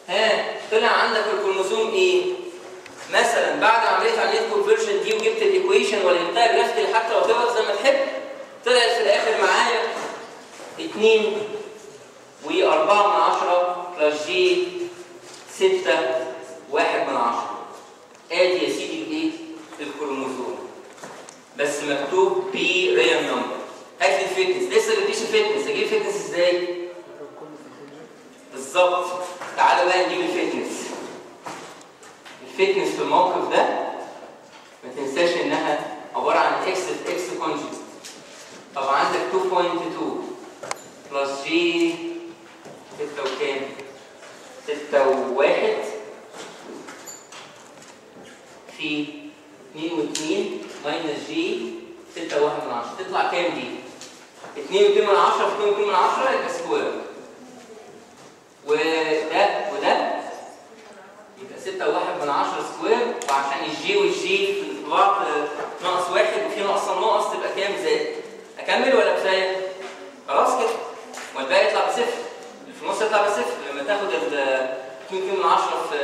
ها طلع عندك الكروموسوم إيه مثلا بعد عمليه عمليه conversion دي وجبت ال equation ولا graphical حتى لو تبقى زي ما تحب طلعت في الآخر معايا 2 و4 من 10 plus j 6 1 من 10 آدي يا سيدي الايه الكروموسوم بس مكتوب ب real number هات لي ال fitness لسه ما جبتش ال fitness أجيب ال fitness إزاي؟ بالظبط. تعالوا بقى نجيب ال fitness ال fitness في الموقف ده ما تنساش إنها عبارة عن x في x conjugate طب عندك 2.2 plus j 6 وكام 6 و1 في 2 و2 minus j 6 و1 من 10 تطلع كام دي؟ 2 و2 من 10 في 2 و2 من 10 يبقى square وده وده. يبقى 6 و1 من 10 square وعشان ال j وال j في بعض ناقص واحد وفي ناقص ناقص تبقى كام؟ زائد. أكمل ولا كفايه خلاص كده. والباقي يطلع بصفر. اللي في النص يطلع بصفر. لما تاخد ال 2 من 10 في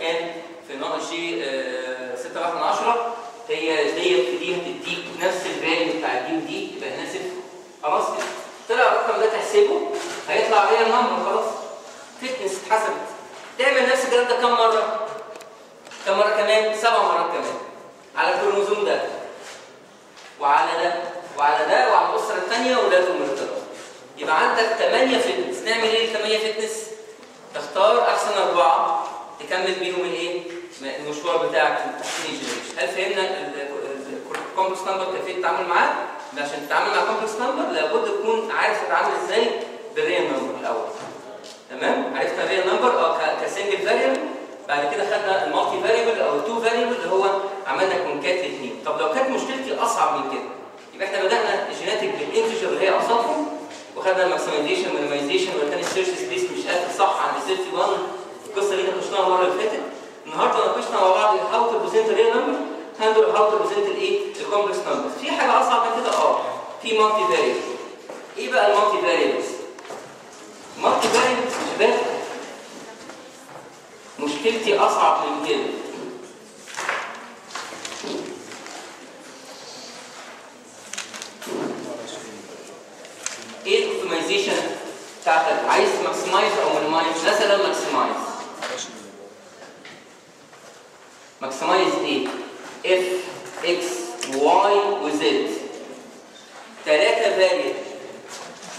كام؟ في ناقص j 6 1 من 10 هي ديت دي هتديك نفس ال value بتاع دي ودي يبقى هنا صفر. خلاص كده. طلع الرقم ده تحسبه هيطلع real number خلاص. fitness اتحسبت تعمل نفس الكلام ده كم مرة؟ كم مرة كمان؟ سبع مرات كمان. على الكروموزوم ده. وعلى ده وعلى ده وعلى الأخرى الثانية وده عندك 8 fitness نعمل إيه ال 8 فتنس تختار أحسن أربعة تكمل بيهم الإيه؟ المشوار بتاعك في التحسين ال generation هل فهمنا ال complex number كيفية التعامل معاه؟ عشان تتعامل مع complex number لابد تكون عارف تتعامل إزاي بال real number الأول. تمام؟ عرفنا ال real number ك- ك single variable بعد كده خدنا ال multi variable أو ال two variable اللي هو عملنا concat الاثنين طب لو كانت مشكلتي أصعب من كده يبقى إحنا بدأنا ال genetic بال integer اللي هي اصابهم وخدنا ال maximization minimization وكان ال search space مش قافل صح عند 31 القصة دي ناقشناها المرة اللي فاتت. النهارده ناقشنا مع بعض how to present ال real number handle how to present الايه ال complex number في حاجة أصعب من كده؟ آه في multi variable إيه بقى ال multi variables multi variables شباب مشكلتي أصعب من كده. إيه ال optimization بتاعتك؟ عايز maximize أو minimize مثلا maximize maximize إيه؟ f x y و z ثلاثة variable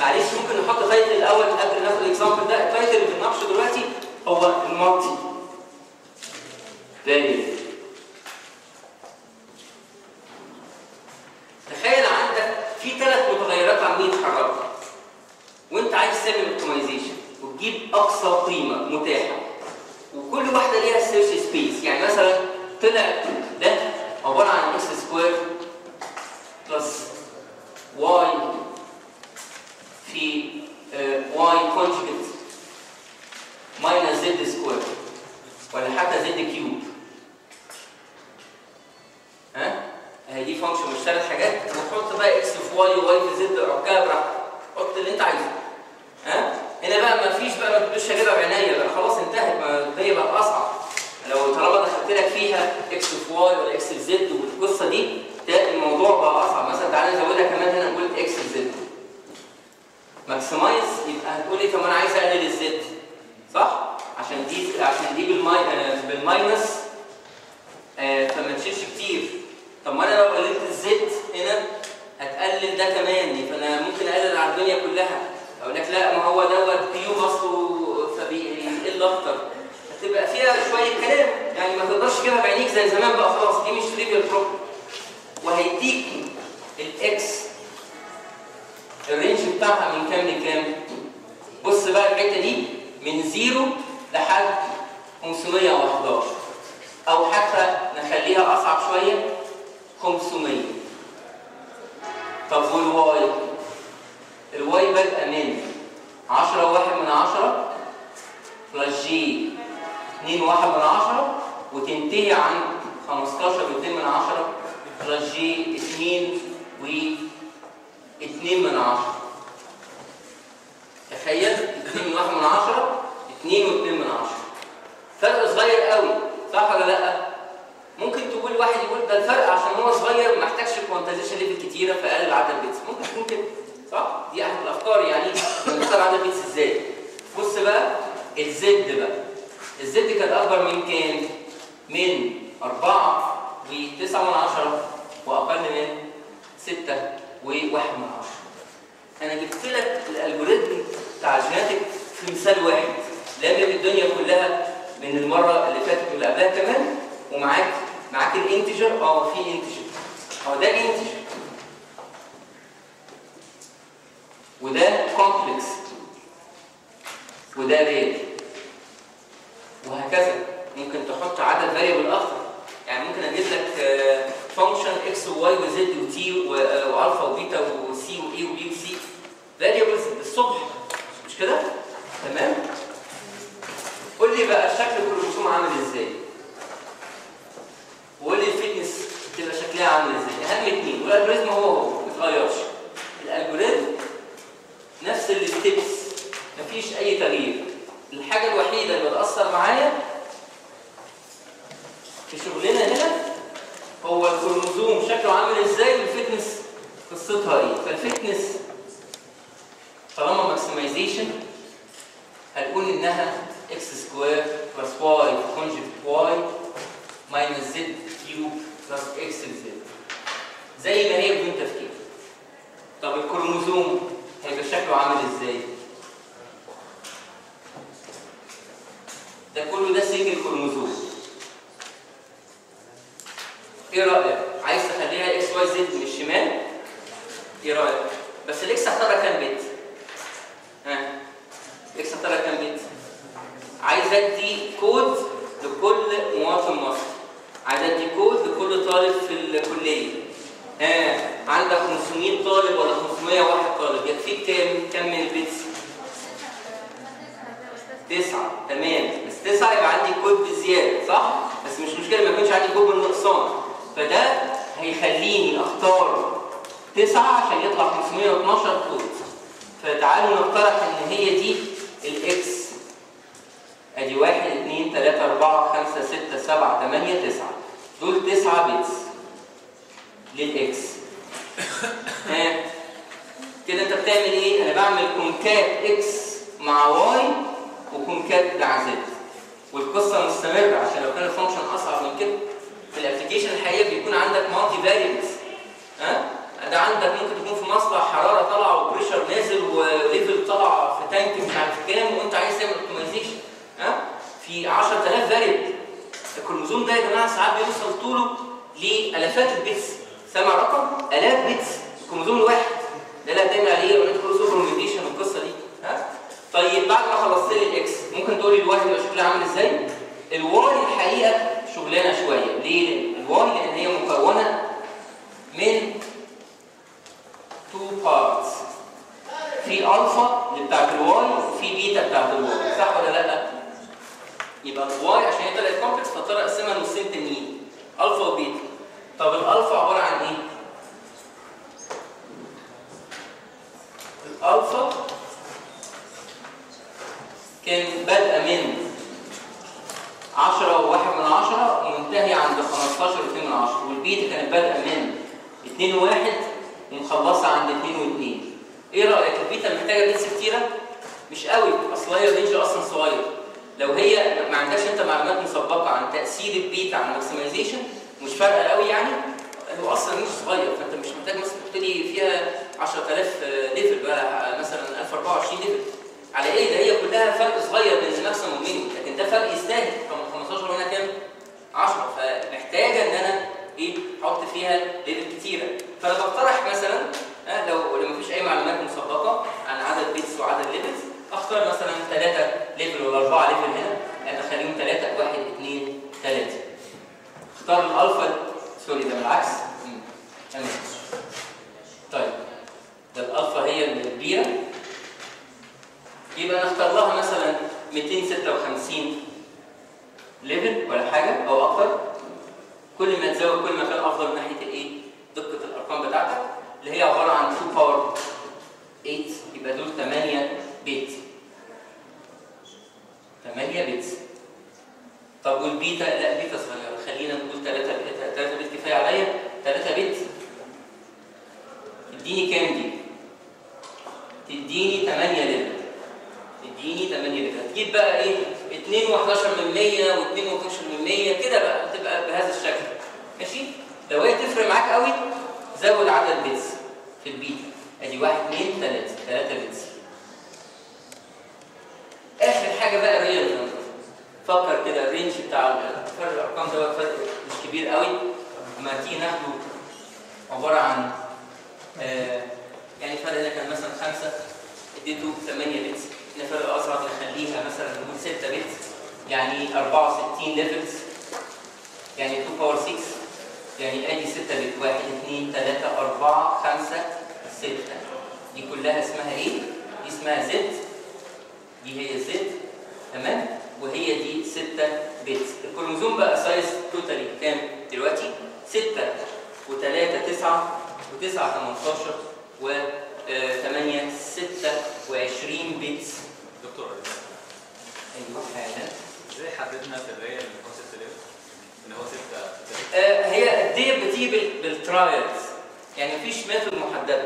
معلش ممكن نحط title الأول قبل ناخد ال example ده؟ ال title اللي بنناقشه دلوقتي هو ال multi variable تخيل عندك في ثلاث متغيرات عاملين يتحركوا وانت عايز تعمل optimization وتجيب أقصى قيمة متاحة وكل واحدة ليها search space يعني مثلا طلع ده عبارة عن x square plus y في y conjugate minus z square ولا حتى z cube ها؟ هي دي function مش ثلاث حاجات. وتحط بقى إكس في واي وواي في زد ركبها براحتك. حط اللي انت عايزه. ها؟ هنا بقى ما فيش بقى ما تبقاش اجيبها بعناية بقى. خلاص انتهت. ما الدنيا بقت أصعب. لو طالما دخلت لك فيها x في y ولا إكس في زد والقصة دي الموضوع بقى أصعب. مثلا تعالى نزودها كمان هنا نقول x في z maximize يبقى هتقول لي طب أنا عايز أقلل ال z صح؟ عشان دي عشان دي بالمي آه، بال minus آه، فما تشيلش كتير. طب ما أنا لو قللت ال z هنا هتقلل ده كمان فانا ممكن أقلل على الدنيا كلها. أقول لك لا ما هو دوت cube اصله فبيقل أكتر. هتبقى فيها شوية كلام يعني ما تقدرش تجيبها بعينيك زي زمان بقى خلاص دي مش trivial problem وهيديك ال x ال range بتاعها من كام لكام؟ بص بقى الحتة دي من زيرو لحد 511 أو حتى نخليها أصعب شوية 500 طب وال y؟ ال y بادئه من 10 واحد من 10 plus j 2 واحد من 10 وتنتهي عن 15 و2 من 10 plus j 2 و 2 من 10 تخيل 2 من 1 من 10 2 و2 من 10 فرق صغير قوي صح ولا لأ؟ ممكن تقول واحد يقول ده الفرق عشان هو صغير ما محتاجش quantization level كتيرة فقلل عدد ال bits ممكن تكون كده صح؟ دي أحد الأفكار يعني بنختار عدد ال bits إزاي؟ بص بقى ال z بقى ال z كانت أكبر من كام؟ من 4 و9 من 10 وأقل من 6 و1 من 10 أنا جبت لك ال algorithm بتاع ال genetic في مثال واحد. لامم الدنيا كلها من المرة اللي فاتت واللي قبلها كمان ومعاك معاك ال integer آه في integer آه ده integer وده complex وده real وهكذا. ممكن تحط عدد variable أكتر. يعني ممكن أجيب لك فانكشن إكس وواي وزد وتي والفا وبيتا وسي واي وبي وسي فاريبلز بالصبح مش كده؟ تمام؟ قول لي بقى شكل الكروموسوم عامل إزاي؟ وقول لي الفتنس تبقى شكلها عامل إزاي؟ اهم اثنين والالجوريزم هو هو ما بيتغيرش الالجوريزم نفس الستبس مفيش أي تغيير الحاجة الوحيدة اللي بتأثر معايا في شغلنا هو الكروموزوم شكله عامل إزاي وال fitness قصتها إيه؟ فال fitness طالما maximization هنقول إنها x square plus y conjugate y minus z cube plus x z زي ما هي بدون تفكير. طب الكروموزوم هيبقى شكله عامل إزاي؟ ده كله ده single chromosome. إيه رأيك؟ عايز تخليها إكس واي زد من الشمال؟ إيه رأيك؟ بس ال x هختارها كام bit؟ ها؟ ال x هختارها كام bit؟ عايز أدي كود لكل مواطن مصري عايز أدي كود لكل طالب في الكلية. ها؟ عندك 500 طالب ولا 501 طالب؟ يكفيك كام؟ كام من ال bits؟ تسعة. تمام. بس تسعة يبقى عندي كود بزيادة صح؟ بس مش مشكلة ما يكونش عندي كود بالنقصان فده هيخليني أختار تسعة عشان يطلع 512 كود. فتعالوا نقترح إن هي دي ال X أدي واحد اتنين تلاتة أربعة خمسة ستة سبعة تمانية تسعة. دول تسعة bits لل X كده أنت بتعمل إيه؟ أنا بعمل concat X مع Y و concat مع Z والقصة مستمرة عشان لو كان ال function أصعب من كده. في ال application الحقيقة بيكون عندك multi variables ها؟ ده عندك ممكن تكون في مصنع حرارة طالعة و pressure نازل و level طالع في tank مش عارف كام وانت عايز تعمل optimization ها؟ في 10000 variable الكروموزوم ده يا جماعة ساعات بيوصل طوله لألافات ال bits. سامع رقم آلاف bits. الكروموزوم الواحد ده اللي هتعمل عليه اورينت كروموزوم والقصة دي. ها؟ طيب بعد ما خلصت لي ال X ممكن تقول لي ال Y يبقى شكلها عامل إزاي؟ ال Y الحقيقة شغلانه شوية. ليه؟ ال Y لأن هي مكونة من two parts في الفا اللي بتاعت ال Y وفي بيتا بتاعت ال Y صح ولا لأ؟ يبقى ال Y عشان هي طلعت complex فاضطر اقسمها نصين تانيين. الفا وبيتا طب الالفا عبارة عن إيه؟ الالفا كان بادئه من 10 و1 من 10 ومنتهيه عند 15 و2 من 10 والبيتا كانت بادئه من 2 و1 ومخلصة عند 2 و2 إيه رأيك؟ البيتا محتاجة bits كتيرة؟ مش قوي. أصل هي ال range أصلا صغير. لو هي ما عندكش أنت معلومات مسبقة عن تأثير البيتا على ال maximization مش فارقة قوي يعني هو أصلا مش صغير. فأنت مش محتاج مثلا تبتدي فيها 10000 level بقى مثلا 1024 level على إيه؟ ده هي كلها فرق صغير بين ال maximum وال minimum لكن ده فرق يستاهل. 15 وهنا كام؟ 10 فمحتاجة إن أنا إيه أحط فيها level كتيرة. فانا بقترح مثلا آه لو لو مفيش أي معلومات مسبقة عن عدد bits وعدد levels أختار مثلا ثلاثة level ولا أربعة level هنا. يعني أخليهم ثلاثة واحد اثنين ثلاثة اختار الألفا. sorry ده بالعكس. طيب. ده الألفا هي الكبيرة. يبقى نختار لها مثلا 256 level ولا حاجة أو أكتر. كل ما تزود كل ما كان أفضل من ناحية الايه دقة الأرقام بتاعتك اللي هي عبارة عن 2 power 8 يبقى دول 8 bit 8 bit طب والبيتا؟ لا بيتا صغيرة. خلينا نقول 3 bit 3 bit كفاية عليا؟ 3 bit اديني كام دي؟ تديني 8 level تديني 8 level هتجيب بقى إيه؟ 2 و11 من 100 و2 و12 من 100 كده بقى تبقى بهذا الشكل. ماشي؟ لو هي تفرق معاك قوي؟ زود عدد bits في البيتا ادي 1 2 3 3 bits. آخر حاجة بقى number فكر كده ال range بتاع فرق الأرقام ده فرق مش كبير قوي. أما تيجي ناخده عبارة عن آه يعني فرق هنا كان مثلا 5 اديته 8 bits. فرق اصغر نخليها مثلا نقول 6 bits يعني 64 levels يعني 2 power 6 يعني آدي 6 bit 1 2 3 4 5 6 دي كلها اسمها إيه؟ دي اسمها Z دي هي Z تمام؟ وهي دي 6 bit الكروموزوم بقى size totally كام دلوقتي؟ 6 و3 9 و9 18 و 8 26 بيتس دكتور أيوه حالا إزاي حددنا في هو 6 آه، هي دي بتيجي بال- بالترايلز يعني مفيش ميثود محددة.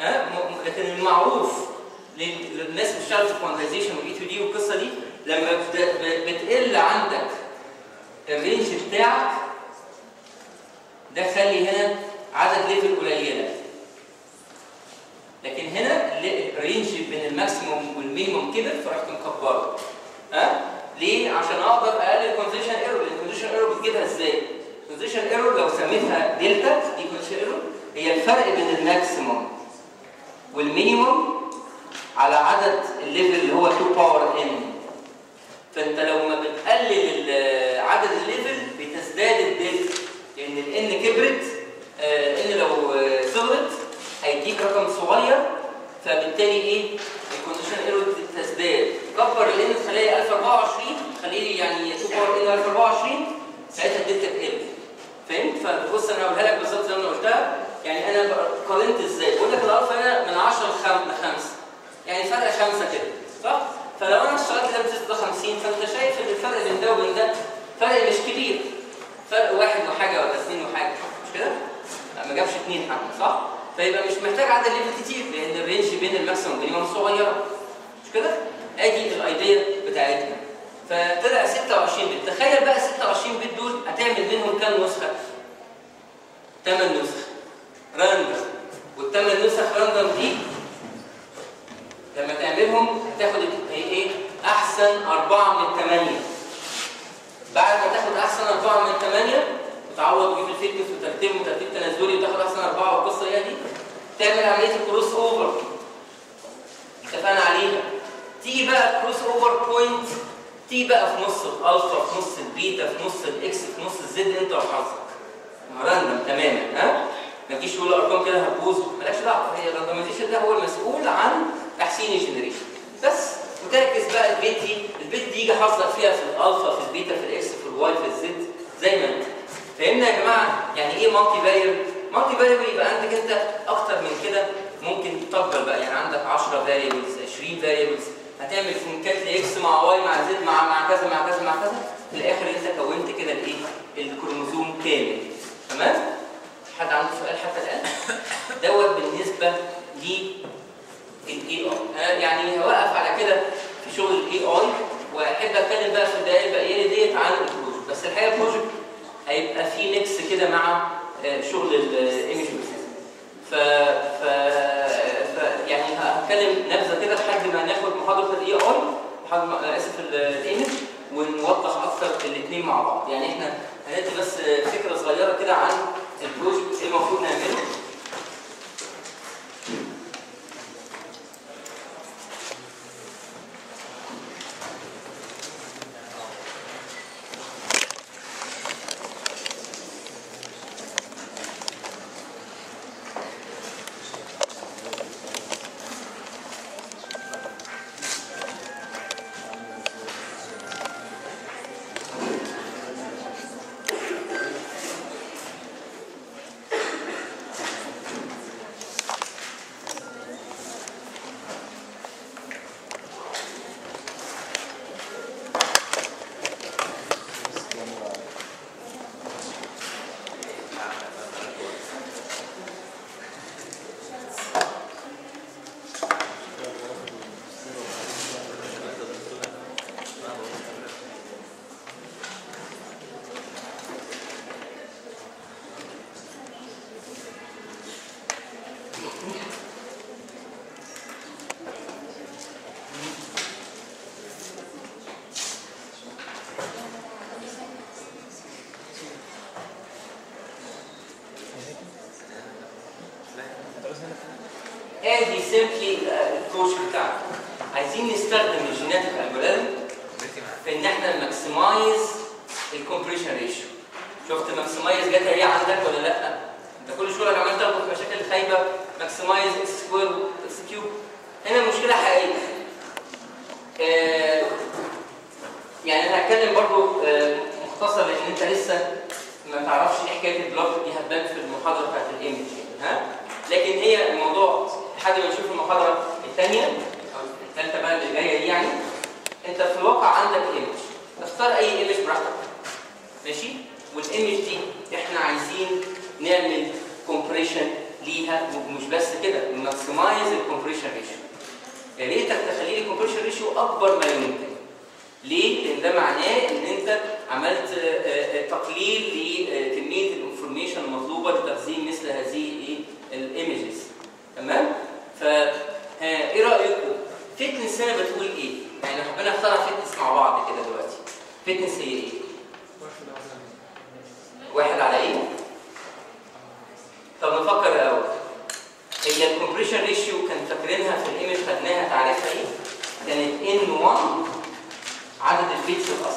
ها م- لكن المعروف لل- للناس اللي بتشتغل في الكوانتايزيشن والاي 2 دي والقصة دي لما بتقل عندك الرينج بتاعك ده خلي هنا عدد level قليلة. لكن هنا ال- range بين ال maximum وال minimum كبر فرحت مكبره. ها؟ ليه؟ عشان أقدر أقلل ال quantization error ال quantization error بتجيبها إزاي؟ ال quantization error لو سميتها دلتا دي quantization error هي الفرق بين ال maximum وال minimum على عدد ال level اللي هو 2 power N فأنت لو ما بتقلل عدد ال level بتزداد الدلتا لأن ال N كبرت N لو آه، صغرت هيديك رقم صغير. فبالتالي إيه؟ ال quantization error تزداد كبر ال N تخليها 1024 خليه يعني 2 power N 1024 ساعتها الدلتا تقل فهمت؟ فبص أنا هقولها لك بالظبط زي ما أنا قلتها. يعني أنا قارنت إزاي؟ بقول لك الالفا هنا من 10 ل 5 يعني فرق 5 كده صح؟ فلو أنا اشتغلت ده بزيت ده 50 فأنت شايف إن الفرق بين ده وبين ده فرق مش كبير. فرق واحد وحاجة ولا اثنين وحاجة مش كده؟ ما جابش اثنين حتى صح؟ فيبقى مش محتاج عدد level كتير لأن ال range بين ال maximum وال minimum صغيرة مش كده؟ ادي ال idea بتاعتنا. فطلع 26 bit. تخيل بقى 26 bit دول هتعمل منهم كام نسخة؟ 8 نسخ random والثمان نسخ random دي لما تعملهم هتاخد إيه إيه أحسن أربعة من الثمانية بعد ما تاخد أحسن أربعة من الثمانية وتعوض تجيب ال fitness وترتيبهم ترتيب تنازلي وتاخد أحسن أربعة والقصة هي دي تعمل عملية ال crossover. اتفقنا عليها. تيجي بقى ال crossover point تيجي بقى في نص الألفا في نص البيتا في نص ال X في نص ال Z أنت وحظك. random تماما ها؟ ما تجيش تقول ارقام كده هتبوظ. مالكش دعوة هي ال randomization ده هو المسؤول عن تحسين ال generation بس وتركز بقى ال bit دي. ال bit دي يجي حظك فيها في الألفا في البيتا في ال X في ال Y في ال Z زي ما انت. فهمنا يا جماعة؟ يعني إيه multi variable multi variable يبقى عندك أنت أكتر من كده ممكن تطبق بقى. يعني عندك 10 variables 20 variables هتعمل concat ل X مع Y مع Z مع مع كذا مع كذا مع كذا في الآخر أنت كونت كده الإيه؟ الكروموزوم كامل. تمام؟ حد عنده سؤال حتى الآن؟ دوت بالنسبة لل AI يعني هوقف على كده في شغل ال AI وأحب أتكلم بقى في الدقائق الباقية ديت عن ال project بس الحقيقة ال project هيبقى فيه mix كده مع آه، شغل ال image ف ف ف يعني هتكلم نبذة كده لحد ما ناخد محاضرة ال AI آسف ال image ونوضح أكتر الاثنين مع بعض. يعني إحنا هندي بس فكرة صغيرة كده عن البروجكت إيه المفروض نعمله.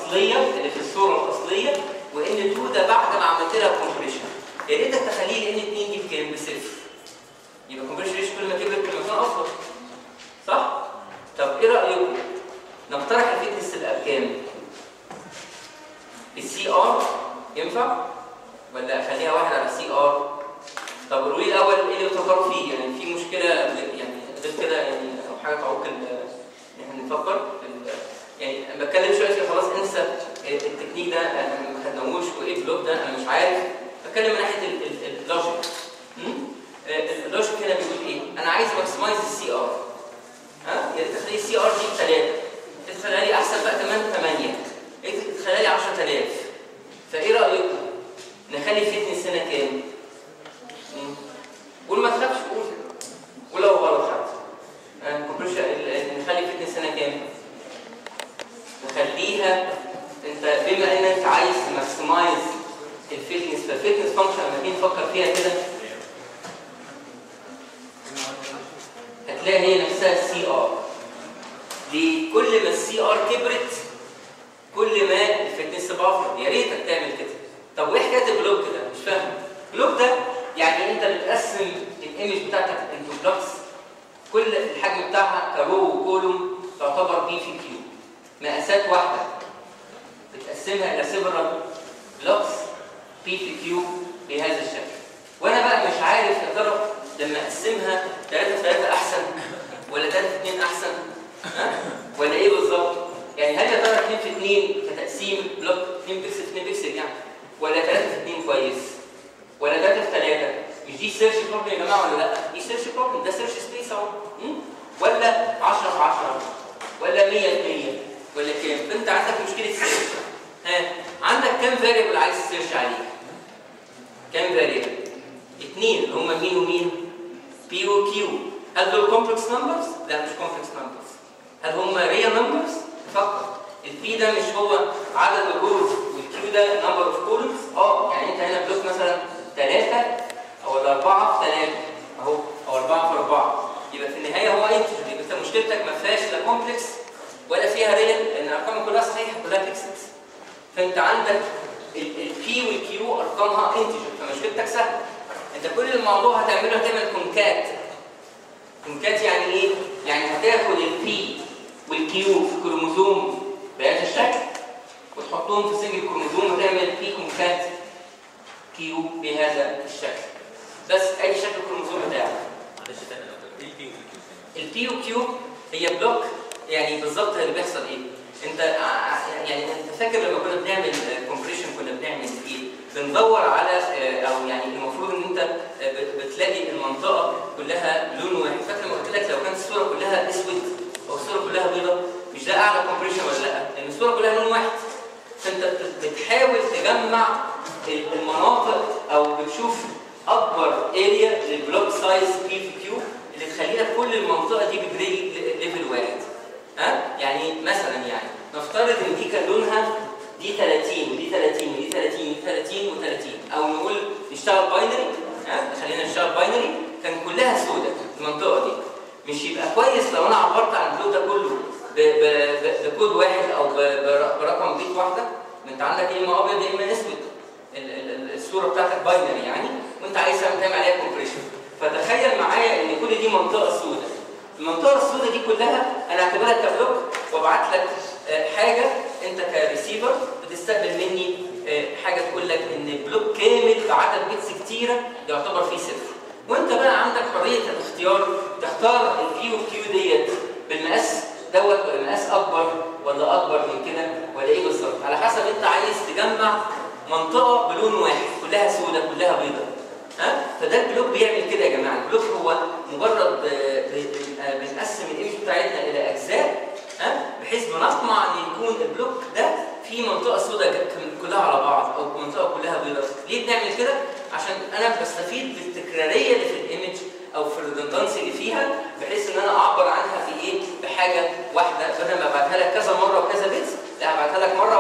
الأصلية اللي في الصورة الأصلية و n2 ده بعد ما عملت لها compression يا ريتك تخليه n2 دي بكام؟ بصفر يبقى ال compression ratio كل ما كبر كل ما كان افضل صح؟ طب إيه رأيكم؟ نقترح ال fitness تبقى بكام؟ ال CR ينفع؟ ولا أخليها واحد على ال CR؟ طب قولوا الأول إيه اللي بتفكروا فيه؟ يعني في مشكلة يعني غير كده يعني أو حاجة تعوق إن إحنا نفكر في يعني أنا بتكلم شوية كده خلاص انسى التكنيك ده أنا ما خدناهوش وايه ال block ده أنا مش عارف بتكلم من ناحية ال- ال- ال logic? آه، ال logic هنا بيقول إيه؟ أنا عايز maximize ال CR ها؟ ريت تخلي ال CR دي بثلاثه تخليها لي احسن بقى كمان 8 إيه تخليها لي 10000 فايه رايكم؟ نخلي ال fitness هنا كام؟ قول ما تخافش قول قول لو غلط حتى آه، نخلي ال fitness هنا كام؟ نخليها انت بما ان انت عايز ت maximize ال fitness فال fitness function لما تيجي نفكر فيها كده هتلاقي هي نفسها ال CR ليه؟ كل ما ال CR كبرت كل ما ال fitness افضل يا ريتك تعمل كده. طب وايه حكايه ال block ده مش فاهم. ال block ده يعني انت بتقسم ال image بتاعتك into blocks كل الحجم بتاعها ك row و column تعتبر P في Q مقاسات واحدة. بتقسمها إلى several blocks P في Q بهذا الشكل. وأنا بقى مش عارف يا ترى لما أقسمها 3 في 3 أحسن ولا 3 في 2 أحسن ها؟ ولا إيه بالظبط؟ يعني هل يا ترى 2 في 2 كتقسيم block 2 بيكسل في 2 بيكسل يعني؟ ولا 3 في 2 كويس؟ ولا 3 في 3 مش دي search problem يا جماعة ولا لأ؟ دي search problem ده search space أهو? ولا 10 في 10 ولا 100 في 100 ولا كام؟ فأنت عندك مشكلة search ها؟ عندك كام variable عايز ت search عليه؟ كام variable اثنين اللي هم مين ومين؟ P و Q هل دول complex numbers لا مش complex numbers هل هم real numbers فقط. ال P ده مش هو عدد ال rows وال Q ده number of columns آه. يعني أنت هنا block مثلا 3 أو 4 في 3 أهو أو 4 في 4 يبقى في النهاية هو integer. يبقى أنت مشكلتك ما فيهاش لا complex ولا فيها real لأن الأرقام كلها صحيحة كلها pixels فأنت عندك ال P وال Q أرقامها integer فمشكلتك سهلة. أنت كل الموضوع هتعمله هتعمل concat concat يعني إيه؟ يعني هتاخد ال P وال Q في كروموزوم بهذا الشكل وتحطهم في single chromosome وتعمل P concat Q بهذا الشكل. بس ادي شكل الكروموزوم بتاعك. معلش تاني البي والكيو البي وكيو هي block يعني بالظبط اللي بيحصل إيه؟ أنت ع- يعني أنت فاكر لما كنا بنعمل compression كنا بنعمل إيه؟ بندور على آه، أو يعني المفروض إن أنت آه، بت- بتلاقي المنطقة كلها لون واحد فاكر لما قلت لك لو كانت الصورة كلها أسود أو الصورة كلها بيضاء مش ده أعلى compression ولا لأ؟ لأن الصورة كلها لون واحد فأنت بت- بتحاول تجمع ال- المناطق أو بتشوف أكبر area لل block size P في Q اللي تخلي لك كل المنطقة دي ب gray level واحد ها؟ يعني مثلا يعني نفترض إن دي كان لونها دي 30 ودي 30 ودي 30 ودي 30 و30 أو نقول نشتغل binary ها؟ خلينا نشتغل binary كان كلها سوداء المنطقة دي. مش يبقى كويس لو أنا عبرت عن ال block ده كله بكود واحد أو برقم bit واحدة؟ ما أنت عندك يا إما أبيض يا إما أسود. ال- ال- ال- الصورة بتاعتك binary يعني. وأنت عايز تعمل عليها compression فتخيل معايا إن كل دي منطقة سوداء المنطقة السوداء دي كلها أنا هعتبرها ك block وأبعت لك آه، حاجة. أنت كريسيفر بتستقبل مني آه، حاجة تقول لك إن ال block كامل بعدد bits كتيرة يعتبر فيه صفر. وأنت بقى عندك حرية الاختيار تختار البي والـ Q ديت بالمقاس دوت ولا مقاس أكبر ولا أكبر من كده ولا إيه بالظبط. على حسب أنت عايز تجمع منطقة بلون واحد كلها سوداء كلها بيضاء ها؟ فده ال block بيعمل كده يا جماعة. ال block هو مجرد آه، ب- آه، بنقسم ال image بتاعتنا إلى أجزاء ها؟ بحيث بنطمع إن يكون ال block ده فيه منطقة سوداء كلها على بعض أو منطقة كلها بيضاء. ليه بنعمل كده؟ عشان أنا بستفيد بالتكرارية اللي في ال image أو في ال redundancy اللي فيها بحيث إن أنا أعبر عنها في إيه بحاجة واحدة. بدل ما أبعتها لك كذا مرة وكذا bit لا أبعتها لك مرة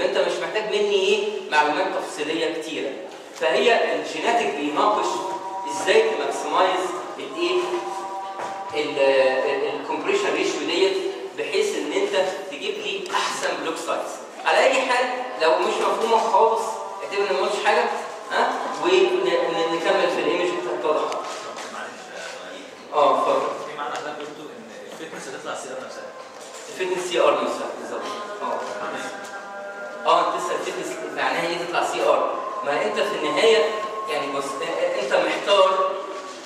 آه، انت مش محتاج مني إيه معلومات تفصيلية كتيرة. فهي ال genetic بيناقش إزاي ت maximize الايه ال compression ratio ديت بحيث ان انت تجيب لي احسن block size على اي حال لو مش مفهومة خالص اعتبر ان ما قلتش حاجة ها؟ ونكمل في ال image بتتضح آه اتفضل. في معنى حضرتك قلته إن ال fitness هتطلع CR نفسها. ال fitness CR نفسها بالظبط. آه. آه انت لسه ال fitness معناها إيه تطلع CR ما انت في النهاية يعني بص ا- انت محتار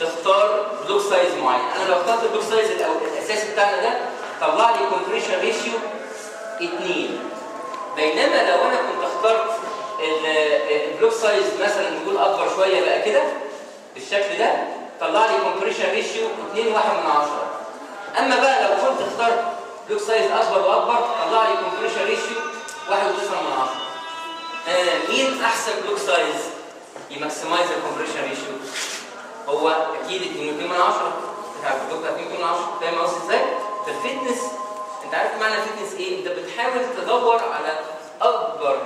تختار block size معين. أنا لو اخترت ال block size الاساسي بتاعنا ده طلع لي compression ratio 2 بينما لو أنا كنت اخترت ال- ال block size مثلا نقول أكبر شوية بقى كده بالشكل ده طلع لي compression ratio 2 1 من 10 أما بقى لو كنت اخترت block size أكبر وأكبر طلع لي compression ratio 1 9 من 10 آه مين أحسن block size ي maximize ال compression ratio هو أكيد 2 من 10 بتاع ال block 2 من 10 فاهم قصدي إزاي؟ فال fitness أنت عارف معنى ال fitness إيه؟ أنت بتحاول تدور على أكبر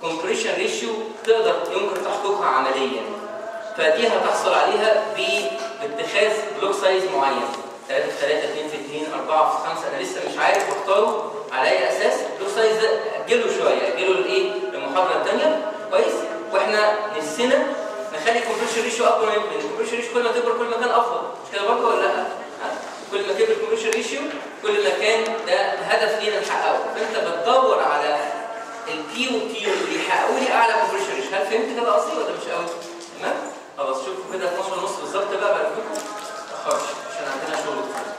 compression ratio تقدر يمكن تحقيقها عمليا. فدي هتحصل عليها باتخاذ block size معين. 3 في 3 2 في 2 4 في 5 أنا لسه مش عارف اختاره على أي أساس. لو size ده اجله شوية اجله لإيه؟ للمحاضره الثانية كويس؟ وإحنا نفسنا نخلي ال compression ratio اكبر من ال compression ratio كل ما تكبر كل ما كان أفضل. مش كده برضه ولا لأ؟ كل ما كبر ال compression ratio كل ما كان ده هدف لينا نحققه. فأنت بتدور على ال P و Q اللي يحققوا لي أعلى compression ratio هل فهمت كده قصدي ولا مش قوي؟ تمام؟ خلاص شوفوا كده 12 ونص بالظبط بقى بقابلكم Hoş. Sen arkadaş olduk.